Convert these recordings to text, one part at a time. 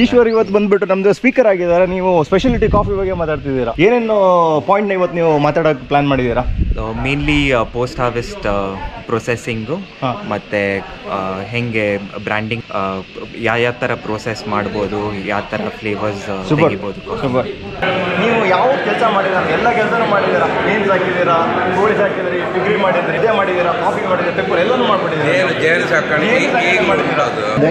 ಈಶ್ವರ್ ಇವತ್ತು ಬಂದ್ಬಿಟ್ಟು ನಮ್ದು ಸ್ಪೀಕರ್ ಆಗಿದ್ದಾರೆ. ನೀವು ಸ್ಪೆಷಾಲಿಟಿ ಕಾಫಿ ಬಗ್ಗೆ ಮಾತಾಡ್ತಿದ್ದೀರಾ. ಏನೇನು ಪಾಯಿಂಟ್ ಇವತ್ತು ನೀವು ಮಾತಾಡೋಕೆ ಪ್ಲಾನ್ ಮಾಡಿದ್ದೀರಾ? Mainly post harvest processing. ಮತ್ತು ಹೆಂಗೆ ಬ್ರ್ಯಾಂಡಿಂಗ್ ಯಾವ ಯಾವ ಥರ ಪ್ರೋಸೆಸ್ ಮಾಡ್ಬೋದು ಯಾವ ಥರ ಫ್ಲೇವರ್ಸ್ ತೆಗಿಬೋದು ನೀವು ಯಾವ ಕೆಲಸ ಮಾಡಿದ್ದೀರಾ? ಎಲ್ಲ ಕೆಲಸನೂ ಮಾಡಿದ್ದೀರಾ? ಮೀನ್ಸ್ ಹಾಕಿದ್ದೀರಾ? ಕೋಳಿ ಹಾಕಿದ್ರಿ ಡಿಗ್ರಿ ಮಾಡಿದ್ರಿ ಇದೇ ಮಾಡಿದ್ದೀರಾ? ಕಾಫಿ ಮಾಡಿದ್ದೀರಾ? ಪೆಪ್ಪರ್ ಎಲ್ಲನೂ ಮಾಡ್ಬಿಟ್ಟಿದ್ದೀರಾ?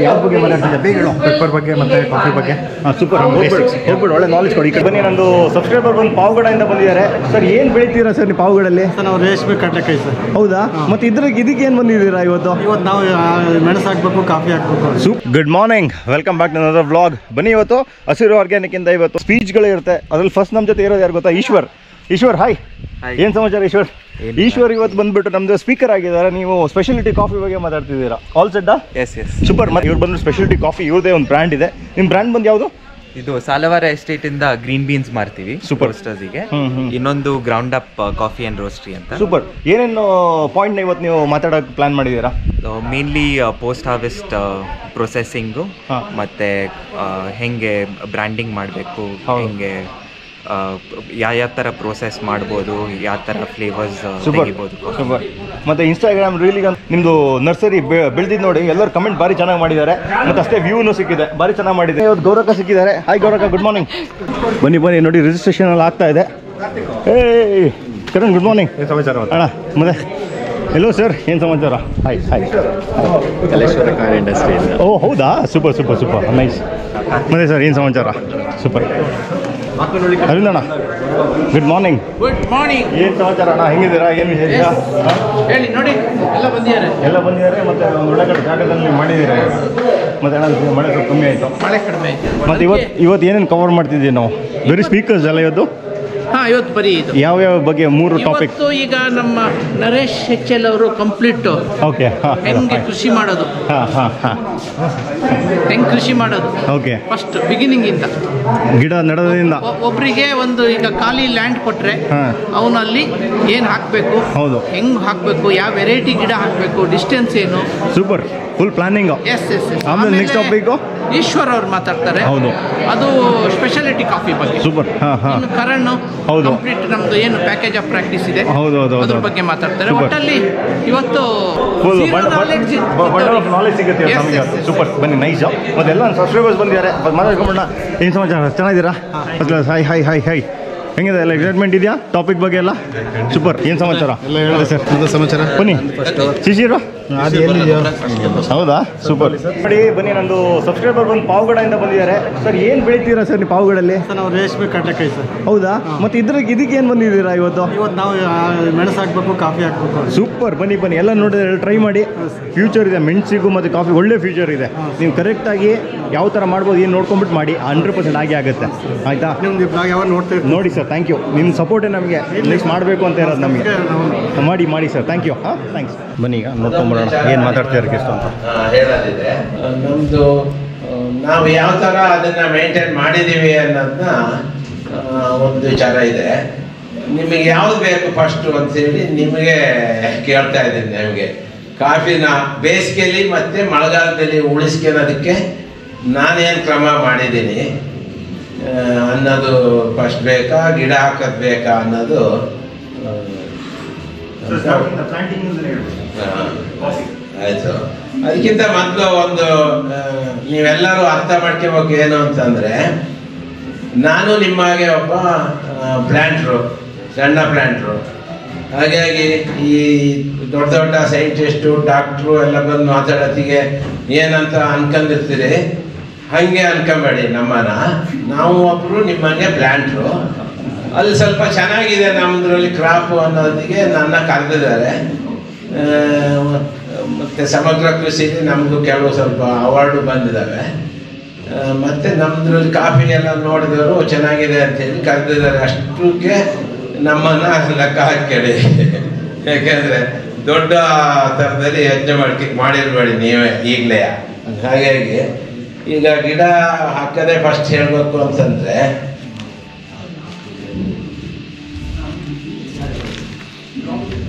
ಯಾವ ಬಗ್ಗೆ ಮಾತಾಡ್ತಿದ್ದೆ? ಬೇಗ ಹೇಳು. ಪೆಪ್ಪರ್ ಬಗ್ಗೆ ಮತ್ತೆ ಕಾಫಿ ಬಗ್ಗೆ. ಸೂಪರ್ ಹೋಗ್ಬಿಡು ಒಳ್ಳೆ ನಾಲೆಜ್ ಕೊಡಿ. ಈ ಕಡೆ ಬನ್ನಿ ನಂದು ಸಬ್ಸ್ಕ್ರೈಬರ್ ಬಂದು ಪಾವಗಡದಿಂದ ಬಂದಿದ್ದಾರೆ. ಸರ್ ಏನು ಬೆಳಿತೀರಾ ಸರ್ ನೀವು ಪಾವಗಡಲ್ಲಿ? ಸರ್ ನಾವು ರೇಷ್ಮೆ ಕಡಲೆಕಾಯಿ ಸರ್. ಹೌದಾ? ಮತ್ತೆ ಇದ್ರಿಗೆ ಇದಕ್ಕೆ ಏನು ಬಂದಿದ್ದೀರಾ ಇವತ್ತು? ಇವತ್ತು ನಾವು ಮೆಣಸು ಹಾಕ್ಬೇಕು ಕಾಫಿ ಹಾಕ್ಬೇಕು soup good morning welcome back to another vlog ಬನ್ನಿ ಇವತ್ತು ಹಸಿರು ಆರ್ಗ್ಯಾನಿಕ್ ಇಂದ ಇವತ್ತು ಸ್ಪೀಚ್ಗಳು ಇರುತ್ತೆ. ಅದ್ರಲ್ಲಿ ಫಸ್ಟ್ ನಮ್ಮ ಜೊತೆ ಇರೋದು ಯಾರು ಗೊತ್ತಾ? ಈಶ್ವರ್. ಈಶ್ವರ್ ಹಾಯ್ ಏನು ಸಮಾಚಾರ ಈಶ್ವರ್? ಈಶ್ವರ್ ಇವತ್ತು ಬಂದ್ಬಿಟ್ಟು ನಮ್ದು ಸ್ಪೀಕರ್ ಆಗಿದ್ದಾರೆ. ನೀವು ಸ್ಪೆಷಾಲಿಟಿ ಕಾಫಿ ಬಗ್ಗೆ ಮಾತಾಡ್ತಿದ್ದೀರಾ. ಆಲ್ ಸೆಡ್ಡಾ ಎಸ್ ಎಸ್ ಸೂಪರ್ ಮತ್ತೆ ಇವ್ರು ಬಂದು ಸ್ಪೆಷಾಲಿಟಿ ಕಾಫಿ ಇವ್ರದೇ ಒಂದು ಬ್ರ್ಯಾಂಡ್ ಇದೆ. ನಿಮ್ಮ ಬ್ರ್ಯಾಂಡ್ ಬಂದು ಯಾವುದು? ಇದು ಸಾಲವಾರ ಎಸ್ಟೇಟ್ ಇಂದ ಗ್ರೀನ್ ಬೀನ್ಸ್ ಮಾಡ್ತೀವಿ ಸೂಪರ್. ರೋಸ್ಟರ್ಸಿಗೆ. ಇನ್ನೊಂದು ground up coffee and roastery ಅಂತ. ಸೂಪರ್. ಏನೇನು ಪಾಯಿಂಟ್ ಇವತ್ತು ನೀವು ಮಾತಾಡೋಕೆ ಪ್ಲಾನ್ ಮಾಡಿದ್ದೀರಾ? ಮೇನ್ಲಿ ಪೋಸ್ಟ್ ಹಾರ್ವೆಸ್ಟ್ ಪ್ರೊಸೆಸಿಂಗು ಮತ್ತೆ ಮತ್ತು ಹೆಂಗೆ ಬ್ರ್ಯಾಂಡಿಂಗ್ ಮಾಡಬೇಕು ಹೆಂಗೆ ಯಾವ ಯಾವ ಥರ ಪ್ರೋಸೆಸ್ ಮಾಡ್ಬೋದು ಯಾವ ಥರ ಫ್ಲೇವರ್ಸ್ ತೆಗಿಬೋದು. ಸೂಪರ್ ಮತ್ತೆ ಇನ್ಸ್ಟಾಗ್ರಾಮ್ ರೀಲಿಗೆ ನಿಮ್ದು ನರ್ಸರಿ ಬೆಳೆದಿದ್ದು ನೋಡಿ ಎಲ್ಲರೂ ಕಮೆಂಟ್ ಭಾರಿ ಚೆನ್ನಾಗಿ ಮಾಡಿದ್ದಾರೆ. ಮತ್ತೆ ಅಷ್ಟೇ ವ್ಯೂನು ಸಿಕ್ಕಿದೆ ಭಾರಿ ಚೆನ್ನಾಗಿ ಮಾಡಿದೆ ಇವತ್ತು ಗೌರಕ ಸಿಕ್ಕಿದ್ದಾರೆ. ಹಾಯ್ ಗೌರಕ ಗುಡ್ ಮಾರ್ನಿಂಗ್ ಬನ್ನಿ ಬನ್ನಿ ನೋಡಿ ರಿಜಿಸ್ಟ್ರೇಷನ್ ಎಲ್ಲ ಆಗ್ತಾ ಇದೆ. ಏಯ್ ಕರಣ್ ಗುಡ್ ಮಾರ್ನಿಂಗ್ ಏನು ಸಮಾಚಾರ ಅಣ್ಣ ಮತ್ತೆ? ಹಲೋ ಸರ್ ಏನು ಸಮಾಚಾರ? Hi hi Kaleshwara car industry ಓ ಹೌದಾ? ಸೂಪರ್ ಸೂಪರ್ ಸೂಪರ್ ನೈಸ್ ಮತ್ತೆ ಸರ್ ಏನು ಸಮಾಚಾರ? ಸೂಪರ್ ಅರವಿಂದ್ ಅಣ್ಣ ಗುಡ್ ಮಾರ್ನಿಂಗ್ ಗುಡ್ ಮಾರ್ನಿಂಗ್ ಏನು ಸಮಾಚಾರ ಅಣ್ಣ? ಹೆಂಗಿದ್ದೀರಾ? ಏನು ವಿಶೇಷ? ಹೇಳಿ ನೋಡಿ. ಎಲ್ಲ ಬಂದಿದ್ದಾರೆ. ಎಲ್ಲ ಬಂದಿದ್ದಾರೆ ಮತ್ತೆ ಒಂದು ಒಳ್ಳೆ ಕಡೆ ಜಾಗದಲ್ಲಿ ಮಾಡಿದ್ದೀರಾ. ಮತ್ತೆ ಅಣ್ಣ ಮಳೆ ಸ್ವಲ್ಪ ಕಮ್ಮಿ ಆಯಿತು. ಮಳೆ ಕಡಿಮೆ ಆಯ್ತು. ಮತ್ತೆ ಇವತ್ತು ಇವತ್ತು ಏನೇನು ಕವರ್ ಮಾಡ್ತಿದ್ದೀವಿ ನಾವು? ಬರೀ ಸ್ಪೀಕರ್ಸ್ ಅಲ್ಲ ಇವತ್ತು? ಇವತ್ತು ಬರೀ ಇದು. ಯಾವ್ಯಾವ ಬಗ್ಗೆ ಮೂರು ಟಾಪಿಕ್ ಇವತ್ತು ಈಗ ನಮ್ಮ ನರೇಶ್ ಎಚ್ ಎಲ್ ಅವರು ಕಂಪ್ಲೀಟ್ ಓಕೆ ಹೆಂಗೆ ಕೃಷಿ ಮಾಡೋದು? ಹಾಂ ಹಾಂ ಹಾಂ. ಹೆಂಗ್ ಕೃಷಿ ಮಾಡೋದು? ಓಕೆ ಫಸ್ಟ್ ಬಿಗಿನಿಂಗ್ ಇಂದ. ಗಿಡ ನೆಡೋದ್ರಿಂದ. ಒಬ್ಬರಿಗೆ ಒಂದು ಈಗ ಖಾಲಿ ಲ್ಯಾಂಡ್ ಕೊಟ್ರೆ ಅವನಲ್ಲಿ ಏನ್ ಹಾಕ್ಬೇಕು? ಹೌದು. ಹೆಂಗ್ ಹಾಕ್ಬೇಕು? ಯಾವ ವೆರೈಟಿ ಗಿಡ ಹಾಕ್ಬೇಕು? ಡಿಸ್ಟೆನ್ಸ್ ಏನು? Super full planning yes yes ಆಮೇಲೆ next topic? ಈಶ್ವರ್ ಅವ್ರು ಮಾತಾಡ್ತಾರೆ. ಹೌದು. ಅದು ಸ್ಪೆಷಾಲಿಟಿ ಕಾಫಿ ಬಗ್ಗೆ. ಸೂಪರ್ ಹಾಂ ಹಾಂ. ಇನ್ನು ಕರಣ್. ಹೌದು. ಕಂಪ್ಲೀಟ್ ನಮ್ದು ಏನು ಪ್ಯಾಕೇಜ್ ಆಫ್ ಪ್ರಾಕ್ಟೀಸ್ ಇದೆ. ಹೌದು, ಹೌದು, ಹೌದು. ಅದ್ರ ಬಗ್ಗೆ ಮಾತಾಡ್ತಾರೆ. ಒಟ್ಟಲ್ಲಿ ಇವತ್ತು ನಾಲೆಜ್ ಸಿಗುತ್ತೆ. ಸೂಪರ್ ಬನ್ನಿ ನೈಸ್ ಮತ್ತೆ ಎಲ್ಲ ಸಬ್ಸ್ಕ್ರೈಬರ್ಸ್ ಬಂದಿದ್ದಾರೆ. ಮಾತಾಡ್ಕೊಂಬಣ್ಣ ಏನು ಸಮಾಚಾರ? ಚೆನ್ನಾಗಿದ್ದೀರಾ? ಹಾಯ್ ಹಾಯ್ ಹಾಯ್ ಹಾಯ್ ಹೆಂಗಿದೆ ಎಲ್ಲ ಎಕ್ಸೈಟ್ಮೆಂಟ್ ಇದೆಯಾ? ಟಾಪಿಕ್ ಬಗ್ಗೆ ಎಲ್ಲ? ಸೂಪರ್ ಏನು ಸಮಾಚಾರ? ಎಲ್ಲ ಸರ್. ಸಮಾಚಾರ? ಬನ್ನಿ. ಶಿಶಿರು? ಹೌದಾ? ಸೂಪರ್ ನೋಡಿ ಬನ್ನಿ ನಂದು ಸಬ್ಸ್ಕ್ರೈಬರ್ ಬಂದು ಪಾವಗಡದಿಂದ ಬಂದಿದ್ದಾರೆ. ಸರ್ ಏನು ಬೆಳಿತೀರಾ ಸರ್ ನೀವು ಪಾವಗಡಲ್ಲಿ? ಸರ್ ನಾವು ರೇಷ್ಮೆ ಕೈ ಸರ್ ಹೌದಾ? ಮತ್ತೆ ಇದ್ರ ಇದಕ್ಕೆ ಏನು ಬಂದಿದ್ದೀರಾ ಇವತ್ತು? ಇವತ್ತು ನಾವು ಮೆಣಸು ಹಾಕ್ಬೇಕು ಕಾಫಿ ಹಾಕ್ಬೇಕು. ಸೂಪರ್ ಬನ್ನಿ ಬನ್ನಿ. ಎಲ್ಲ ನೋಡಿದ್ರೆ ಟ್ರೈ ಮಾಡಿ. ಫ್ಯೂಚರ್ ಇದೆ ಮೆಣಸಿಗೂ ಮತ್ತು ಕಾಫಿ ಒಳ್ಳೆ ಫ್ಯೂಚರ್ ಇದೆ. ನೀವು ಕರೆಕ್ಟಾಗಿ ಯಾವ ಥರ ಮಾಡ್ಬೋದು ಏನು ನೋಡ್ಕೊಂಡ್ಬಿಟ್ಟು ಮಾಡಿ ಹಂಡ್ರೆಡ್ ಪರ್ಸೆಂಟ್ ಆಗಿ ಆಗುತ್ತೆ. ಆಯ್ತಾ? ನೋಡ್ತೀವಿ ನೋಡಿ ಸರ್ ಥ್ಯಾಂಕ್ ಯು ನಿಮ್ಮ ಸಪೋರ್ಟೇ ನಮಗೆ. ನೆಕ್ಸ್ಟ್ ಮಾಡಬೇಕು ಅಂತ ಇರೋದು ನಮಗೆ. ಮಾಡಿ ಮಾಡಿ ಸರ್ ಥ್ಯಾಂಕ್ ಯು ಹಾಂ ಥ್ಯಾಂಕ್ಸ್ ಬನ್ನಿ ಈಗ ನೋಡ್ಕೊಂಬರೋಣ ಏನು ಮಾತಾಡ್ತಿದ್ದಾರೆ ಕೆಸ್ಟ್ ಅಂತ? ಹೇಳೋದಿದೆ. ನಮ್ಮದು ನಾವು ಯಾವ ಥರ ಅದನ್ನು ಮೇಂಟೈನ್ ಮಾಡಿದ್ದೀವಿ ಅನ್ನೋದನ್ನ ಒಂದು ವಿಚಾರ ಇದೆ. ನಿಮಗೆ ಯಾವ್ದು ಬೇಕು ಫಸ್ಟು ಅಂತೇಳಿ ನಿಮಗೆ ಕೇಳ್ತಾ ಇದ್ದೀನಿ ನಿಮಗೆ. ಕಾಫಿನ ಬೇಸಿಗೆಯಲ್ಲಿ ಮತ್ತು ಮಳೆಗಾಲದಲ್ಲಿ ಉಳಿಸ್ಕೊಳ್ಳೋದಕ್ಕೆ ನಾನೇನು ಕ್ರಮ ಮಾಡಿದ್ದೀನಿ? ಅನ್ನೋದು ಫಸ್ಟ್ ಬೇಕಾ, ಗಿಡ ಹಾಕೋದು ಬೇಕಾ ಅನ್ನೋದು. ಆಯ್ತು. ಅದಕ್ಕಿಂತ ಮೊದಲು ಒಂದು ನೀವೆಲ್ಲರೂ ಅರ್ಥ ಮಾಡ್ಕೋಬೇಕು ಏನು ಅಂತಂದ್ರೆ ನಾನು ನಿಮ್ಮ ಹಾಗೆ ಒಬ್ಬ ಪ್ಲ್ಯಾಂಟ್ರು ಸಣ್ಣ ಪ್ಲ್ಯಾಂಟ್ರು ಹಾಗಾಗಿ ಈ ದೊಡ್ಡ ದೊಡ್ಡ ಸೈಂಟಿಸ್ಟು ಡಾಕ್ಟ್ರು ಎಲ್ಲ ಬಂದು ಮಾತಾಡೋತ್ತಿಗೆ ಏನಂತ ಅನ್ಕೊಂಡಿರ್ತೀರಿ? ಹಾಗೆ ಅನ್ಕೊಂಬೇಡಿ ನಮ್ಮನ್ನ. ನಾವು ಒಬ್ಬರು ನಿಮ್ಮಂಗೆ ಪ್ಲ್ಯಾಂಟ್ರು ಅಲ್ಲಿ ಸ್ವಲ್ಪ ಚೆನ್ನಾಗಿದೆ ನಮ್ಮದ್ರಲ್ಲಿ ಕ್ರಾಪು ಅನ್ನೋದಿಗೆ ನನ್ನ ಕರೆದಿದ್ದಾರೆ. ಮತ್ತು ಸಮಗ್ರ ಕೃಷಿಲಿ ನಮಗೂ ಕೆಲವು ಸ್ವಲ್ಪ ಅವಾರ್ಡು ಬಂದಿದ್ದಾವೆ ಮತ್ತು ನಮ್ದ್ರಲ್ಲಿ ಕಾಫಿ ಎಲ್ಲ ನೋಡಿದವರು ಚೆನ್ನಾಗಿದೆ ಅಂತೇಳಿ ಕರೆದಿದ್ದಾರೆ. ಅಷ್ಟಕ್ಕೆ ನಮ್ಮನ್ನ ಲೆಕ್ಕ ಹಾಕಿಕೊಳ್ಳಿ ಯಾಕೆಂದರೆ ದೊಡ್ಡ ಥರದಲ್ಲಿ ಯಜ್ಞ ಮಾಡ್ಲಿಕ್ಕೆ ಮಾಡಿರ್ಬೇಡಿ ನೀವೇ ಈಗಲೇ. ಹಾಗಾಗಿ ಈಗ ಗಿಡ ಹಾಕದೆ ಫಸ್ಟ್ ಹೇಳಬೇಕು ಅಂತಂದ್ರೆ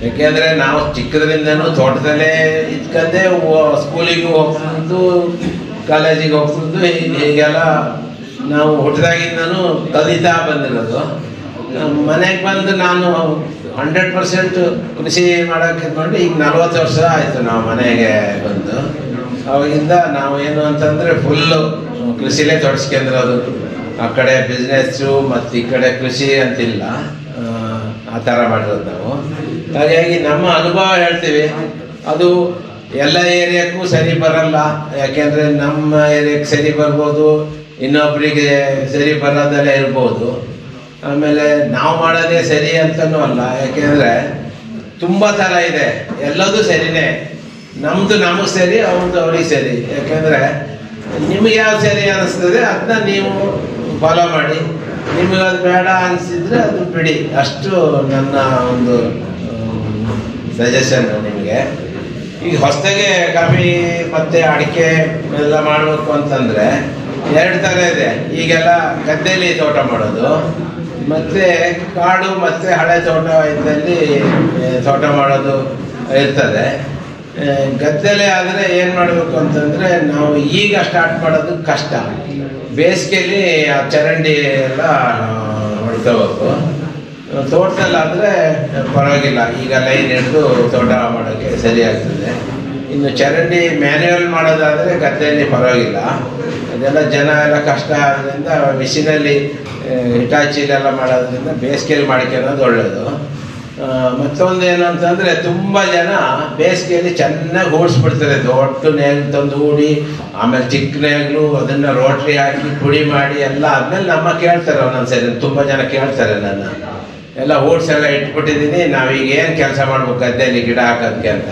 ಯಾಕೆಂದ್ರೆ ನಾವು ಚಿಕ್ಕದ್ರಿಂದನೂ ತೋಟದಲ್ಲೇ ಇದ್ಕಂದೆ ಸ್ಕೂಲಿಗೆ ಹೋಗ್ಬಂದು, ಕಾಲೇಜಿಗೆ ಹೋಗ್ತಿದ್ದು ಹೀಗೆಲ್ಲ ನಾವು ಹುಟ್ಟಿದಾಗಿಂದನೂ ಕಲಿತಾ ಬಂದಿರೋದು. ಮನೆಗೆ ಬಂದು ನಾನು ಹಂಡ್ರೆಡ್ ಪರ್ಸೆಂಟ್ ಕೃಷಿ ಮಾಡೋಕೆ ಇದ್ಕೊಂಡು ಈಗ ನಲ್ವತ್ತು ವರ್ಷ ಆಯಿತು ನಾವು ಮನೆಗೆ ಬಂದು. ಅವಾಗಿಂದ ನಾವು ಏನು ಅಂತಂದರೆ ಫುಲ್ಲು ಕೃಷಿಲೇ ತೊಡಸ್ಕೊಂಡಿರೋದು. ಆ ಕಡೆ ಬಿಸ್ನೆಸ್ಸು ಮತ್ತು ಈ ಕಡೆ ಕೃಷಿ ಅಂತಿಲ್ಲ. ಆ, ಥರ ಮಾಡಿರೋದು ನಾವು. ಹಾಗಾಗಿ ನಮ್ಮ ಅನುಭವ ಹೇಳ್ತೀವಿ. ಅದು ಎಲ್ಲ ಏರಿಯಾಕ್ಕೂ ಸರಿ ಬರಲ್ಲ. ಯಾಕೆಂದರೆ ನಮ್ಮ ಏರಿಯಾಕ್ಕೆ ಸರಿ ಬರ್ಬೋದು ಇನ್ನೊಬ್ಬರಿಗೆ ಸರಿ ಬರೋದಲ್ಲೇ ಇರ್ಬೋದು. ಆಮೇಲೆ ನಾವು ಮಾಡೋದೇ ಸರಿ ಅಂತನೂ ಅಲ್ಲ. ಯಾಕೆಂದರೆ ತುಂಬ ಥರ ಇದೆ. ಎಲ್ಲದೂ ಸರಿನೇ. ನಮ್ಮದು ನಮಗೆ ಸರಿ ಅವ್ರದ್ದು ಅವ್ರಿಗೆ ಸರಿ. ಯಾಕೆಂದರೆ ನಿಮಗೆ ಯಾವ್ದು ಸರಿ ಅನಿಸ್ತದೆ ಅದನ್ನ ನೀವು ಫಾಲೋ ಮಾಡಿ. ನಿಮಗೆ ಅದು ಬೇಡ ಅನಿಸಿದ್ರೆ ಅದು ಬಿಡಿ. ಅಷ್ಟು ನನ್ನ ಒಂದು ಸಜೆಷನ್ ನಿಮಗೆ. ಈಗ ಹೊಸದಾಗೆ ಕಾಫಿ ಮತ್ತು ಅಡಿಕೆ ಎಲ್ಲ ಮಾಡಬೇಕು ಅಂತಂದ್ರೆ ಎರಡು ಥರ ಇದೆ. ಈಗೆಲ್ಲ ಗದ್ದೆಯಲ್ಲಿ ತೋಟ ಮಾಡೋದು, ಮತ್ತೆ ಕಾಡು ಮತ್ತೆ ಹಳೆ ತೋಟ ಇದ್ದಲ್ಲಿ ತೋಟ ಮಾಡೋದು ಇರ್ತದೆ. ಗದ್ದೆಲೆ ಆದರೆ ಏನು ಮಾಡಬೇಕು ಅಂತಂದರೆ ನಾವು ಈಗ ಸ್ಟಾರ್ಟ್ ಮಾಡೋದು ಕಷ್ಟ. ಬೇಸಿಗೆಯಲ್ಲಿ ಆ ಚರಂಡಿ ಎಲ್ಲ ಹೊಡ್ಕೋಬೇಕು. ತೋಟದಲ್ಲಾದರೆ ಪರವಾಗಿಲ್ಲ, ಈಗ ಲೈನ್ ಹಿಡಿದು ತೋಟ ಮಾಡೋಕ್ಕೆ ಸರಿ ಆಗ್ತದೆ. ಇನ್ನು ಚರಂಡಿ ಮ್ಯಾನ್ಯುವಲ್ ಮಾಡೋದಾದರೆ ಗದ್ದೆಯಲ್ಲಿ ಪರವಾಗಿಲ್ಲ. ಅದೆಲ್ಲ ಜನ ಎಲ್ಲ ಕಷ್ಟ ಆದ್ದರಿಂದ ಮಿಷಿನಲ್ಲಿ ಹಿಟಾಚಿಲೆಲ್ಲ ಮಾಡೋದ್ರಿಂದ ಬೇಸಿಗೆಯಲ್ಲಿ ಮಾಡ್ಕೊಳ್ಳೋದು ಒಳ್ಳೆಯದು ಮತ್ತೊಂದು ಅಂತಂದರೆ ತುಂಬ ಜನ ಬೇಸಿಗೆಯಲ್ಲಿ ಚೆನ್ನಾಗಿ ಓಡಿಸ್ಬಿಡ್ತಾರೆ. ದೊಡ್ಡ ನೇಲ್ ತಂದು ಹೂಡಿ ಆಮೇಲೆ ಚಿಕ್ಕ ನೇಗ್ಲು ಅದನ್ನು ರೋಟ್ರಿ ಹಾಕಿ ಪುಡಿ ಮಾಡಿ ಎಲ್ಲ ಆದ್ಮೇಲೆ ನಮ್ಮ ಕೇಳ್ತಾರೆ ಒಂದೊಂದ್ಸರಿ ತುಂಬ ಜನ ಕೇಳ್ತಾರೆ ನನ್ನ. ಎಲ್ಲ ಓಟ್ಸೆಲ್ಲ ಇಟ್ಬಿಟ್ಟಿದ್ದೀನಿ. ಈಗ ಏನು ಕೆಲಸ ಮಾಡ್ಬೇಕು? ಗದ್ದೆಯಲ್ಲಿ ಗಿಡ ಹಾಕೋದಕ್ಕೆ ಅಂತ.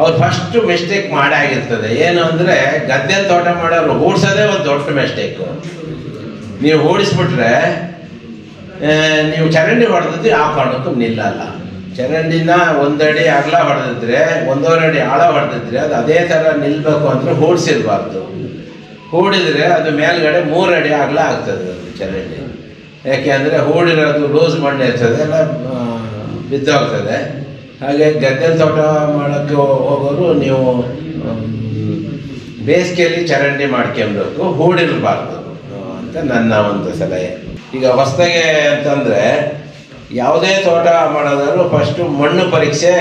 ಅವ್ರು ಫಸ್ಟ್ ಮಿಸ್ಟೇಕ್ ಮಾಡಾಗಿರ್ತದೆ ಏನು ಅಂದರೆ ಗದ್ದೆ ತೋಟ ಮಾಡೋರು ಓಡಿಸೋದೇ ಒಂದು ದೊಡ್ಡ ಮಿಸ್ಟೇಕು ನೀವು ಓಡಿಸ್ಬಿಟ್ರೆ ನೀವು ಚರಂಡಿ ಹೊಡೆದಿದ್ದು ಆ ಕಾರಣಕ್ಕೂ ನಿಲ್ಲಲ್ಲ ಚರಂಡಿನ ಒಂದಡಿ ಅಗಲ ಹೊಡೆದಿದ್ರೆ, ಒಂದೂವರೆ ಅಡಿ ಆಳ ಹೊಡೆದಿದ್ರೆ ಅದು ಅದೇ ಥರ ನಿಲ್ಲಬೇಕು ಅಂದರೆ ಹೂಡ್ಸಿರ್ಬಾರ್ದು. ಹೂಡಿದರೆ ಅದು ಮೇಲ್ಗಡೆ ಮೂರು ಅಡಿ ಅಗಲ ಆಗ್ತದೆ ಅದು ಚರಂಡಿ. ಯಾಕೆ ಅಂದರೆ ಹೂಡಿರೋದು ಲೂಸ್ ಮಣ್ಣು ಇರ್ತದೆ, ಎಲ್ಲ ಬಿದ್ದೋಗ್ತದೆ. ಹಾಗೆ ಗದ್ದೆ ತೋಟ ಮಾಡೋಕ್ಕೆ ಹೋಗೋರು ನೀವು ಬೇಸಿಗೆಯಲ್ಲಿ ಚರಂಡಿ ಮಾಡ್ಕೊಬೇಕು ಹೂಡಿರಬಾರ್ದು ಅಂತ ನನ್ನ ಒಂದು ಸಲಹೆ. ಈಗ ಹೊಸದಾಗೆ ಅಂತಂದರೆ ಯಾವುದೇ ತೋಟ ಮಾಡೋದಾದ್ರೂ ಫಸ್ಟು ಮಣ್ಣು ಪರೀಕ್ಷೆ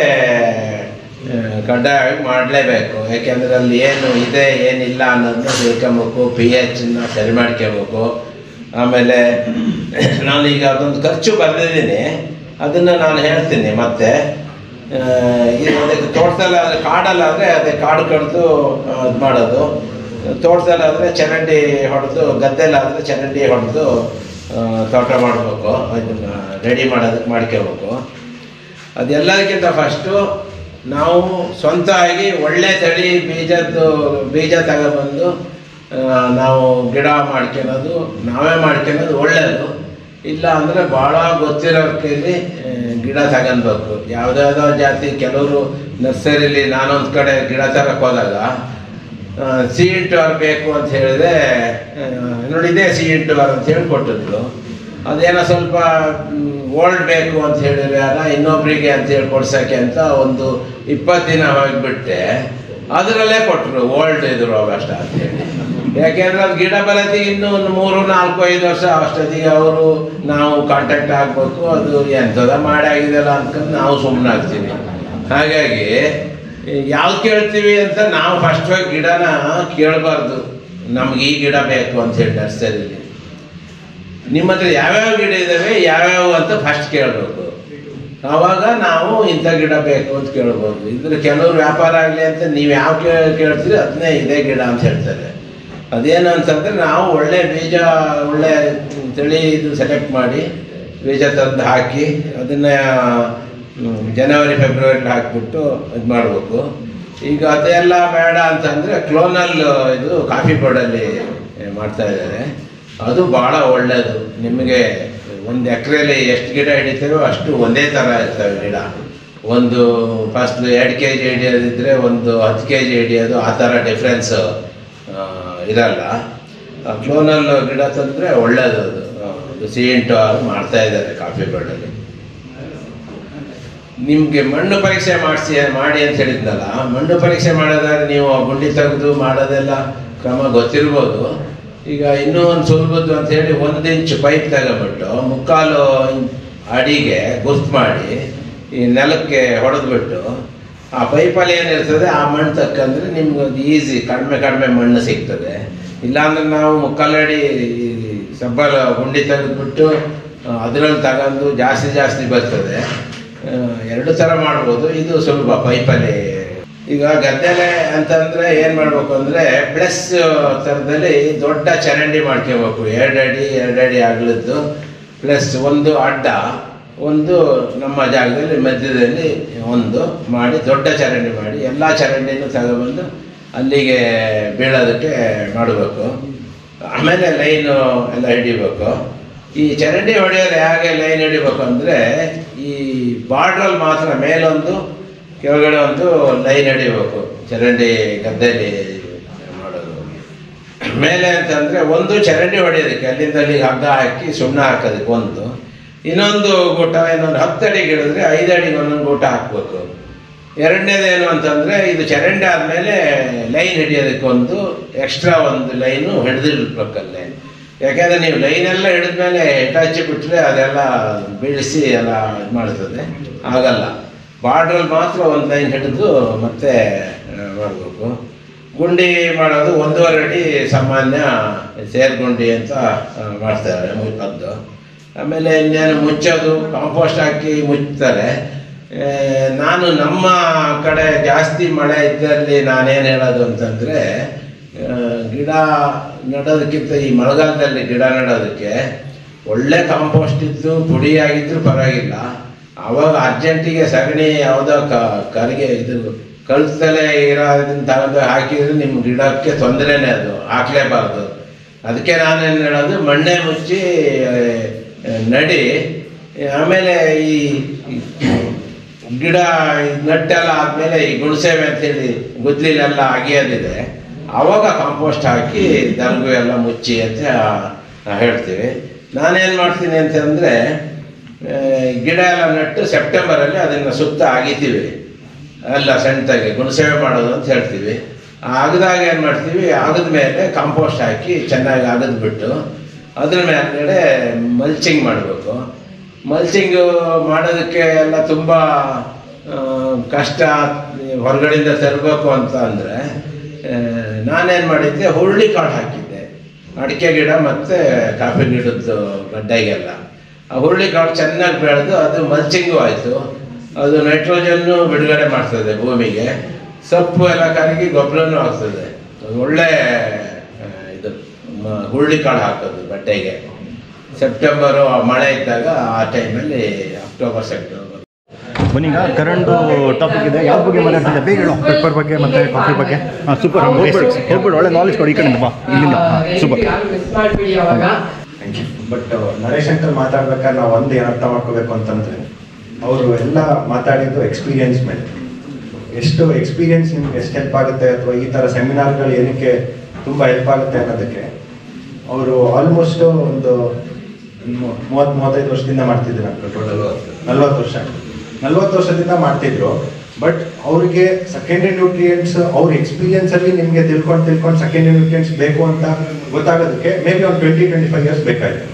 ಕಡ್ಡಾಯವಾಗಿ ಮಾಡಲೇಬೇಕು. ಯಾಕೆಂದರೆ ಅಲ್ಲಿ ಏನು ಇದೆ, ಏನಿಲ್ಲ ಅನ್ನೋದನ್ನ ತಿಳ್ಕೊಬೇಕು ಪಿ ಎಚ್ನ ಸರಿ ಮಾಡ್ಕೋಬೇಕು. ಆಮೇಲೆ ನಾನು ಈಗ ಅದೊಂದು ಖರ್ಚು ಬರೆದಿದ್ದೀನಿ ಅದನ್ನು ನಾನು ಹೇಳ್ತೀನಿ ಮತ್ತೆ. ಇದು ಅದಕ್ಕೆ ತೋಟದಲ್ಲಾದರೆ ಕಾಡಲ್ಲಾದರೆ ಅದೇ ಕಾಡು ಕಡಿದು ಇದು ಮಾಡೋದು. ತೋಟದಲ್ಲಾದರೆ ಚರಂಡಿ ಹೊಡೆದು, ಗದ್ದೆಲ್ಲಾದರೆ ಚರಂಡಿ ಹೊಡೆದು ತೋಟ ಮಾಡಬೇಕು, ಅದನ್ನು ರೆಡಿ ಮಾಡೋದಕ್ಕೆ ಮಾಡ್ಕೋಬೇಕು. ಅದೆಲ್ಲದಕ್ಕಿಂತ ಫಸ್ಟು ನಾವು ಸ್ವಂತ ಆಗಿ ಒಳ್ಳೆ ತಳಿ ಬೀಜದ್ದು, ಬೀಜ ತಗೊಬಂದು ನಾವು ಗಿಡ ಮಾಡ್ಕೊಳೋದು, ನಾವೇ ಮಾಡ್ಕೊಳೋದು ಒಳ್ಳೆಯದು ಇಲ್ಲ ಅಂದರೆ ಭಾಳ ಗೊತ್ತಿರೋ ಕೈಲಿ ಗಿಡ ತಗೊಳ್ಬೇಕು ಯಾವುದ್ಯಾವುದೋ ಜಾತಿ, ಕೆಲವರು ನರ್ಸರಿಲಿ ನಾನೊಂದು ಕಡೆ ಗಿಡ ತರಕ್ಕೆ ಹೋದಾಗ ಸಿ ಇಂಟು ಆರ್ ಬೇಕು ಅಂತ ಹೇಳಿದ್ರೆ ನೋಡಿ ಇದೇ ಸಿ ಇಂಟು ಆರ್ ಅಂತ ಹೇಳಿ ಕೊಟ್ಟಿದ್ರು ಅದೇನೋ ಸ್ವಲ್ಪ ಓಲ್ಡ್ ಬೇಕು ಅಂತ ಹೇಳಿದ್ರೆ ಅಲ್ಲ ಇನ್ನೊಬ್ರಿಗೆ ಅಂತ ಹೇಳಿ ಕೊಡ್ಸೋಕ್ಕೆ ಅಂತ ಒಂದು ಇಪ್ಪತ್ತು ದಿನ ಹೋಗಿಬಿಟ್ಟೆ. ಅದರಲ್ಲೇ ಕೊಟ್ಟರು ಓಲ್ಡ್ ಇದು ರೋಗ ಅಷ್ಟ ಅಂತ ಹೇಳಿ. ಯಾಕೆಂದ್ರೆ ಅದು ಗಿಡ ಇನ್ನೂ ಒಂದು ಮೂರು, ನಾಲ್ಕು, ಐದು ವರ್ಷ ಅಷ್ಟೊತ್ತಿಗೆ ಅವರು ನಾವು ಕಾಂಟ್ಯಾಕ್ಟ್ ಆಗಬೇಕು, ಅದು ಎಂಥದ ಮಾಡಾಗಿದೆಲ್ಲ ಅನ್ಕೊಂಡು ನಾವು ಸುಮ್ಮನಾಗ್ತೀವಿ ಹಾಗಾಗಿ ಯಾವ್ದು ಕೇಳ್ತೀವಿ ಅಂತ ನಾವು ಫಸ್ಟ್ ಹೋಗಿ ಗಿಡನ ಕೇಳಬಾರ್ದು. ನಮ್ಗೆ ಈ ಗಿಡ ಬೇಕು ಅಂತ ಹೇಳಿ ನರ್ಸರಿಲಿ ನಿಮ್ಮ ಹತ್ರ ಯಾವ್ಯಾವ ಗಿಡ ಇದ್ದಾವೆ ಯಾವ್ಯಾವ ಅಂತ ಫಸ್ಟ್ ಕೇಳಬೇಕು. ಆವಾಗ ನಾವು ಇಂಥ ಗಿಡ ಬೇಕು ಅಂತ ಕೇಳ್ಬೋದು. ಇದ್ರ ಕೆಲವರು ವ್ಯಾಪಾರ ಆಗಲಿ ಅಂತ ನೀವು ಯಾವ ಕೇಳ್ತೀರಿ ಅದನ್ನೇ ಇದೇ ಗಿಡ ಅಂತ ಹೇಳ್ತಾರೆ. ಅದೇನು ಅಂತಂದ್ರೆ ನಾವು ಒಳ್ಳೆ ಬೀಜ, ಒಳ್ಳೆ ತಳಿ ಇದು ಸೆಲೆಕ್ಟ್ ಮಾಡಿ ಬೀಜ ತಂದು ಹಾಕಿ ಅದನ್ನ ಜನವರಿ, ಫೆಬ್ರವರಿಲಿ ಹಾಕಿಬಿಟ್ಟು ಇದು ಮಾಡಬೇಕು. ಈಗ ಅದೆಲ್ಲ ಬೇಡ ಅಂತಂದರೆ ಕ್ಲೋನಲ್ ಇದು ಕಾಫಿ ಪೌಡಲ್ಲಿ ಮಾಡ್ತಾ ಇದ್ದಾರೆ. ಅದು ಭಾಳ ಒಳ್ಳೆಯದು ನಿಮಗೆ ಒಂದು ಎಕರೆಯಲ್ಲಿ ಎಷ್ಟು ಗಿಡ ಹಿಡಿತೀರೋ ಅಷ್ಟು ಒಂದೇ ಥರ ಇರ್ತವೆ ಗಿಡ. ಒಂದು ಫಸ್ಟ್ ಎರಡು ಕೆ ಜಿ ಹಿಡಿಯೋದಿದ್ದರೆ ಒಂದು ಹತ್ತು ಕೆ ಜಿ ಹಿಡಿಯೋದು ಆ ಥರ ಡಿಫ್ರೆನ್ಸ್ ಇರಲ್ಲ. ಕ್ಲೋನಲ್ ಗಿಡ ತಂದರೆ ಒಳ್ಳೆಯದು ಅದು. ಅದು ಮಾಡ್ತಾ ಇದ್ದಾರೆ ಕಾಫಿ ಬೋರ್ಡಲ್ಲಿ ನಿಮಗೆ ಮಣ್ಣು ಪರೀಕ್ಷೆ ಮಾಡಿಸಿ, ಮಾಡಿ ಅಂತ ಹೇಳಿದ್ನಲ್ಲ, ಮಣ್ಣು ಪರೀಕ್ಷೆ ಮಾಡೋದಾದ್ರೆ ನೀವು ಗುಂಡಿ ತೆಗೆದು ಮಾಡೋದೆಲ್ಲ ಕ್ರಮ ಗೊತ್ತಿರ್ಬೋದು. ಈಗ ಇನ್ನೂ ಒಂದು ಸುಲಭದ್ದು ಅಂತ ಹೇಳಿ ಒಂದು ಇಂಚ್ ಪೈಪ್ ತಗೊಂಬಿಟ್ಟು ಮುಕ್ಕಾಲು ಅಡಿಗೆ ಗುರ್ತು ಮಾಡಿ ಈ ನೆಲಕ್ಕೆ ಹೊಡೆದ್ಬಿಟ್ಟು ಆ ಪೈಪಲ್ಲಿ ಏನಿರ್ತದೆ, ಆ ಮಣ್ಣು ತಕ್ಕಂದ್ರೆ ನಿಮ್ಗೆ ಒಂದು ಈಸಿ ಕಡಿಮೆ ಕಡಿಮೆ ಮಣ್ಣು ಸಿಗ್ತದೆ. ಇಲ್ಲಾಂದ್ರೆ ನಾವು ಮುಕ್ಕಾಲಡಿ ಸಬ್ಬಲ ಗುಂಡಿ ತೆಗೆದ್ಬಿಟ್ಟು, ಅದರಲ್ಲಿ ತಗೊಂಡು ಜಾಸ್ತಿ ಜಾಸ್ತಿ ಬರ್ತದೆ. ಎರಡು ಥರ ಮಾಡ್ಬೋದು. ಇದು ಸುಲಭ ಪೈಪಲ್ಲಿ. ಈಗ ಗದ್ದೆಲೆ ಅಂತಂದ್ರೆ ಏನ್ ಮಾಡ್ಬೇಕು ಅಂದ್ರೆ ಪ್ಲಸ್ ಥರದಲ್ಲಿ ದೊಡ್ಡ ಚರಂಡಿ ಮಾಡ್ಕೋಬೇಕು. ಎರಡು ಅಡಿ ಎರಡು ಅಡಿ ಅಗಲದ್ದು, ಪ್ಲಸ್ ಒಂದು ಅಡ್ಡ, ಒಂದು ನಮ್ಮ ಜಾಗದಲ್ಲಿ ಮಧ್ಯದಲ್ಲಿ ಒಂದು ಮಾಡಿ ದೊಡ್ಡ ಚರಂಡಿ ಮಾಡಿ. ಎಲ್ಲ ಚರಂಡಿನೂ ತಗೊಬಂದು ಅಲ್ಲಿಗೆ ಬೀಳೋದಕ್ಕೆ ಮಾಡಬೇಕು. ಆಮೇಲೆ ಲೈನು ಎಲ್ಲ ಹಿಡಿಬೇಕು. ಈ ಚರಂಡಿ ಹೊಡೆಯೋರು ಹೇಗೆ ಲೈನ್ ಹಿಡಿಬೇಕು ಅಂದರೆ ಈ ಬಾರ್ಡ್ರಲ್ಲಿ ಮಾತ್ರ ಮೇಲೊಂದು, ಕೆಳಗಡೆ ಒಂದು ಲೈನ್ ಹಿಡಿಬೇಕು. ಚರಂಡಿ ಗದ್ದೆಯಲ್ಲಿ ಮಾಡೋದು. ಮೇಲೆ ಅಂತಂದರೆ ಒಂದು ಚರಂಡಿ ಹೊಡೆಯೋದಕ್ಕೆ, ಅಲ್ಲಿಂದ ಅಲ್ಲಿಗೆ ಹಗ್ಗ ಹಾಕಿ ಸುಣ್ಣ ಹಾಕೋದಕ್ಕೆ ಒಂದು. ಇನ್ನೊಂದು ಗೂಟ, ಇನ್ನೊಂದು ಹತ್ತು ಅಡಿಗೆ ಹಿಡಿದ್ರೆ ಐದು ಅಡಿಗೆ ಒಂದೊಂದು ಗೂಟ ಹಾಕ್ಬೇಕು. ಎರಡನೇದೇನು ಅಂತಂದರೆ ಇದು ಚರಂಡಿ ಆದಮೇಲೆ ಲೈನ್ ಹಿಡಿಯೋದಕ್ಕೆ ಒಂದು, ಎಕ್ಸ್ಟ್ರಾ ಒಂದು ಲೈನು ಹಿಡಿದಿರ್ಬೇಕಲ್ಲೇ. ಯಾಕೆಂದ್ರೆ ನೀವು ಲೈನ್ ಎಲ್ಲ ಹಿಡಿದ್ಮೇಲೆ ಹೆಟಾಚಿ ಬಿಟ್ಟರೆ ಅದೆಲ್ಲ ಬೀಳಿಸಿ ಎಲ್ಲ ಇದು ಮಾಡ್ತದೆ. ಆಗಲ್ಲ ಬಾರ್ಡ್ರಲ್ಲಿ ಮಾತ್ರ ಒಂದು ಲೈನ್ ಹಿಡಿದು ಮತ್ತೆ ಮಾಡಬೇಕು. ಗುಂಡಿ ಮಾಡೋದು ಒಂದೂವರೆ ಅಡಿ ಸಾಮಾನ್ಯ ಸೇರ್ ಅಂತ ಮಾಡ್ತಾರೆ ಮುಚ್ಚದ್ದು ಆಮೇಲೆ ಇನ್ನೇನು ಮುಚ್ಚೋದು, ಕಾಂಪೋಸ್ಟ್ ಹಾಕಿ ಮುಚ್ತಾರೆ. ನಾನು ನಮ್ಮ ಕಡೆ ಜಾಸ್ತಿ ಮಳೆ ಇದ್ದಲ್ಲಿ ನಾನೇನು ಹೇಳೋದು ಅಂತಂದರೆ ಗಿಡ ನೆಡೋದಕ್ಕಿಂತ ಈ ಮಳೆಗಾಲದಲ್ಲಿ ಗಿಡ ನೆಡೋದಕ್ಕೆ ಒಳ್ಳೆ ಕಾಂಪೋಸ್ಟ್ ಇದ್ದು ಪುಡಿ ಆಗಿದ್ರು ಪರವಾಗಿಲ್ಲ. ಅವಾಗ ಅರ್ಜೆಂಟಿಗೆ ಸಗಣಿ ಯಾವುದೋ ಕರಿಗೆ ಇದು ಕಳಿಸ್ದಲೇ ಇರೋದನ್ನ ತಗೊಂಡು ಹಾಕಿದ್ರೆ ನಿಮ್ಮ ಗಿಡಕ್ಕೆ ತೊಂದರೆನೇ ಅದು, ಹಾಕ್ಲೇಬಾರ್ದು. ಅದಕ್ಕೆ ನಾನೇನು ಹೇಳೋದು, ಮಣ್ಣೆ ಮುಚ್ಚಿ ನಡಿ. ಆಮೇಲೆ ಈ ಈ ಗಿಡ ನಟ್ಟೆಲ್ಲ ಆದಮೇಲೆ ಈ ಗುಣಸೇವೆ ಅಂತೇಳಿ ಗುದ್ಲಿಲೆಲ್ಲ ಅಗಿಯೋದಿದೆ. ಅವಾಗ ಕಾಂಪೋಸ್ಟ್ ಹಾಕಿ ದರ್ಗು ಎಲ್ಲ ಮುಚ್ಚಿ ಅಂತ ಹೇಳ್ತೀವಿ. ನಾನೇನು ಮಾಡ್ತೀನಿ ಅಂತಂದರೆ ಗಿಡ ಎಲ್ಲ ನೆಟ್ಟು ಸೆಪ್ಟೆಂಬರಲ್ಲಿ ಅದನ್ನು ಸುತ್ತ ಅಗಿತೀವಿ ಎಲ್ಲ ಸೆಂಟಾಗಿ ಗುಣಸೇವೆ ಮಾಡೋದು ಅಂತ ಹೇಳ್ತೀವಿ. ಆಗದಾಗ ಏನು ಮಾಡ್ತೀವಿ, ಆಗದ ಮೇಲೆ ಕಾಂಪೋಸ್ಟ್ ಹಾಕಿ ಚೆನ್ನಾಗಿ ಅಗದ್ಬಿಟ್ಟು ಅದ್ರ ಮೇಲ್ಗಡೆ ಮಲ್ಚಿಂಗ್ ಮಾಡಬೇಕು. ಮಲ್ಚಿಂಗು ಮಾಡೋದಕ್ಕೆ ಎಲ್ಲ ತುಂಬ ಕಷ್ಟ, ಹೊರಗಡೆಯಿಂದ ತರಬೇಕು ಅಂತ ಅಂದರೆ ನಾನೇನು ಮಾಡಿದ್ದೆ, ಹುರುಳಿ ಕಾಳು ಹಾಕಿದ್ದೆ. ಅಡಿಕೆ ಗಿಡ ಮತ್ತು ಕಾಫಿ ಗಿಡದ್ದು ಗಡ್ಡೆಗೆಲ್ಲ. ಆ ಹುರುಳಿ ಕಾಳು ಚೆನ್ನಾಗಿ ಬೆಳೆದು ಅದು ಮಲ್ಚಿಂಗು ಆಯಿತು. ಅದು ನೈಟ್ರೋಜನ್ನು ಬಿಡುಗಡೆ ಮಾಡ್ತದೆ ಭೂಮಿಗೆ. ಸೊಪ್ಪು ಎಲ್ಲ ಕರಗಿ ಗೊಬ್ಬರನೂ ಆಗ್ತದೆ ಒಳ್ಳೆ ಇದು ಹುರುಳಿ ಕಾಳು ಹಾಕೋದು ಬಟ್ಟೆಗೆ ಸೆಪ್ಟೆಂಬರು ಮಳೆ ಇದ್ದಾಗ ಆ ಟೈಮಲ್ಲಿ ಅಕ್ಟೋಬರ್, ಸೆಪ್ಟೆಂಬರ್. ಈಗ ಕರೆಂಟ್ ಟಾಪಿಕ್ ಇದೆ. ಯಾವ ಬಗ್ಗೆ ಮಾತಾಡ್ತಿದ್ದೆ? ಬೇಗ ಹೇಳು. ಪೇಪರ್ ಬಗ್ಗೆ ಮತ್ತೆ ಕಾಫಿ ಬಗ್ಗೆ. ಹಾಂ ಸೂಪರ್ ಹೋಗ್ಬಿಡು ಒಳ್ಳೆ ನಾಲೆಜ್ ಕೊಡಿ ಈ ಕಡೆಯಿಂದ. ಬಾ ಇಲ್ಲಿಂದ. ಸೂಪರ್ ಮಿಸ್ ಮಾಡ್ಬಿಡಿ ಅವಾಗ ಬಟ್ ನರೇಶ್ ಅಂಕಲ್ ಮಾತಾಡ್ಬೇಕಾದ್ರೆ ನಾವು ಒಂದು ಏನು ಅರ್ಥ ಮಾಡ್ಕೋಬೇಕು ಅಂತಂದ್ರೆ ಅವರು ಎಲ್ಲ ಮಾತಾಡಿದ್ದು ಎಕ್ಸ್ಪೀರಿಯನ್ಸ್ ಮೇಲೆ. ಎಷ್ಟು ಎಕ್ಸ್ಪೀರಿಯನ್ಸ್ ನಿಮ್ಗೆ ಎಷ್ಟು ಹೆಲ್ಪ್ ಆಗುತ್ತೆ? ಅಥವಾ ಈ ಥರ ಸೆಮಿನಾರ್ಗಳು ಏನಕ್ಕೆ ತುಂಬ ಹೆಲ್ಪ್ ಆಗುತ್ತೆ ಅನ್ನೋದಕ್ಕೆ ಅವರು ಆಲ್ಮೋಸ್ಟ್ ಒಂದು ಮೂವತ್ತು ಮೂವತ್ತೈದು ವರ್ಷದಿಂದ ಮಾಡ್ತಿದ್ರು ಅಂಕಲ್. ಟೋಟಲ್ ನಲ್ವತ್ತು ವರ್ಷ. ನಲ್ವತ್ತು ವರ್ಷದಿಂದ ಮಾಡ್ತಿದ್ರು. ಬಟ್ ಅವ್ರಿಗೆ ಸೆಕೆಂಡರಿ ನ್ಯೂಟ್ರಿಯೆಂಟ್ಸ್ ಅವ್ರ ಎಕ್ಸ್ಪೀರಿಯನ್ಸ್ ಅಲ್ಲಿ ನಿಮಗೆ ತಿಳ್ಕೊಂಡು ತಿಳ್ಕೊಂಡು ಸೆಕೆಂಡರಿ ನ್ಯೂಟ್ರಿಯೆಂಟ್ಸ್ ಬೇಕು ಅಂತ ಗೊತ್ತಾಗೋದಕ್ಕೆ ಮೇ ಬಿ ಒಂದು ಟ್ವೆಂಟಿ ಟ್ವೆಂಟಿ ಫೈವ್ ಇಯರ್ಸ್ ಬೇಕಾಯ್ತು.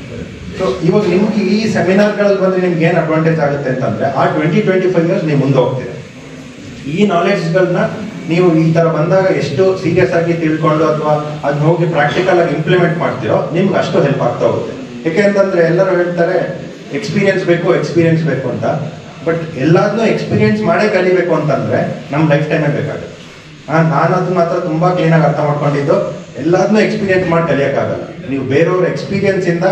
ಸೊ ಇವಾಗ ನಿಮ್ಗೆ ಈ ಸೆಮಿನಾರ್ಗಳಲ್ಲಿ ಬಂದ್ರೆ ನಿಮ್ಗೆ ಏನು ಅಡ್ವಾಂಟೇಜ್ ಆಗುತ್ತೆ ಅಂತಂದ್ರೆ, ಆ ಟ್ವೆಂಟಿ ಟ್ವೆಂಟಿ ಫೈವ್ ಇಯರ್ಸ್ ನೀವು ಮುಂದೆ ಹೋಗ್ತೀರಾ. ಈ ನಾಲೆಡ್ಜ್ಗಳನ್ನ ನೀವು ಈ ತರ ಬಂದಾಗ ಎಷ್ಟು ಸೀರಿಯಸ್ ಆಗಿ ತಿಳ್ಕೊಂಡು ಅಥವಾ ಅದನ್ನ ಹೋಗಿ ಪ್ರಾಕ್ಟಿಕಲ್ ಆಗಿ ಇಂಪ್ಲಿಮೆಂಟ್ ಮಾಡ್ತೀರೋ, ನಿಮ್ಗೆ ಅಷ್ಟು ಹೆಲ್ಪ್ ಆಗ್ತಾ ಹೋಗುತ್ತೆ. ಯಾಕೆ ಅಂತಂದ್ರೆ ಎಲ್ಲರೂ ಹೇಳ್ತಾರೆ ಎಕ್ಸ್ಪೀರಿಯನ್ಸ್ ಬೇಕು ಎಕ್ಸ್ಪೀರಿಯನ್ಸ್ ಬೇಕು ಅಂತ. ಬಟ್ ಎಲ್ಲಾದ್ನೂ ಎಕ್ಸ್ಪೀರಿಯನ್ಸ್ ಮಾಡೇ ಕಲಿಬೇಕು ಅಂತಂದ್ರೆ ನಮ್ಮ ಲೈಫ್ ಟೈಮೇ ಬೇಕಾಗುತ್ತೆ. ನಾನು ಅದನ್ನ ಮಾತ್ರ ತುಂಬಾ ಕ್ಲೀನಾಗಿ ಅರ್ಥ ಮಾಡ್ಕೊಂಡಿದ್ದು. ಎಲ್ಲಾದ್ನೂ ಎಕ್ಸ್ಪೀರಿಯನ್ಸ್ ಮಾಡಿ ಕಲಿಯೋಕ್ಕಾಗಲ್ಲ. ನೀವು ಬೇರೆಯವ್ರ ಎಕ್ಸ್ಪೀರಿಯನ್ಸ್ ಇಂದ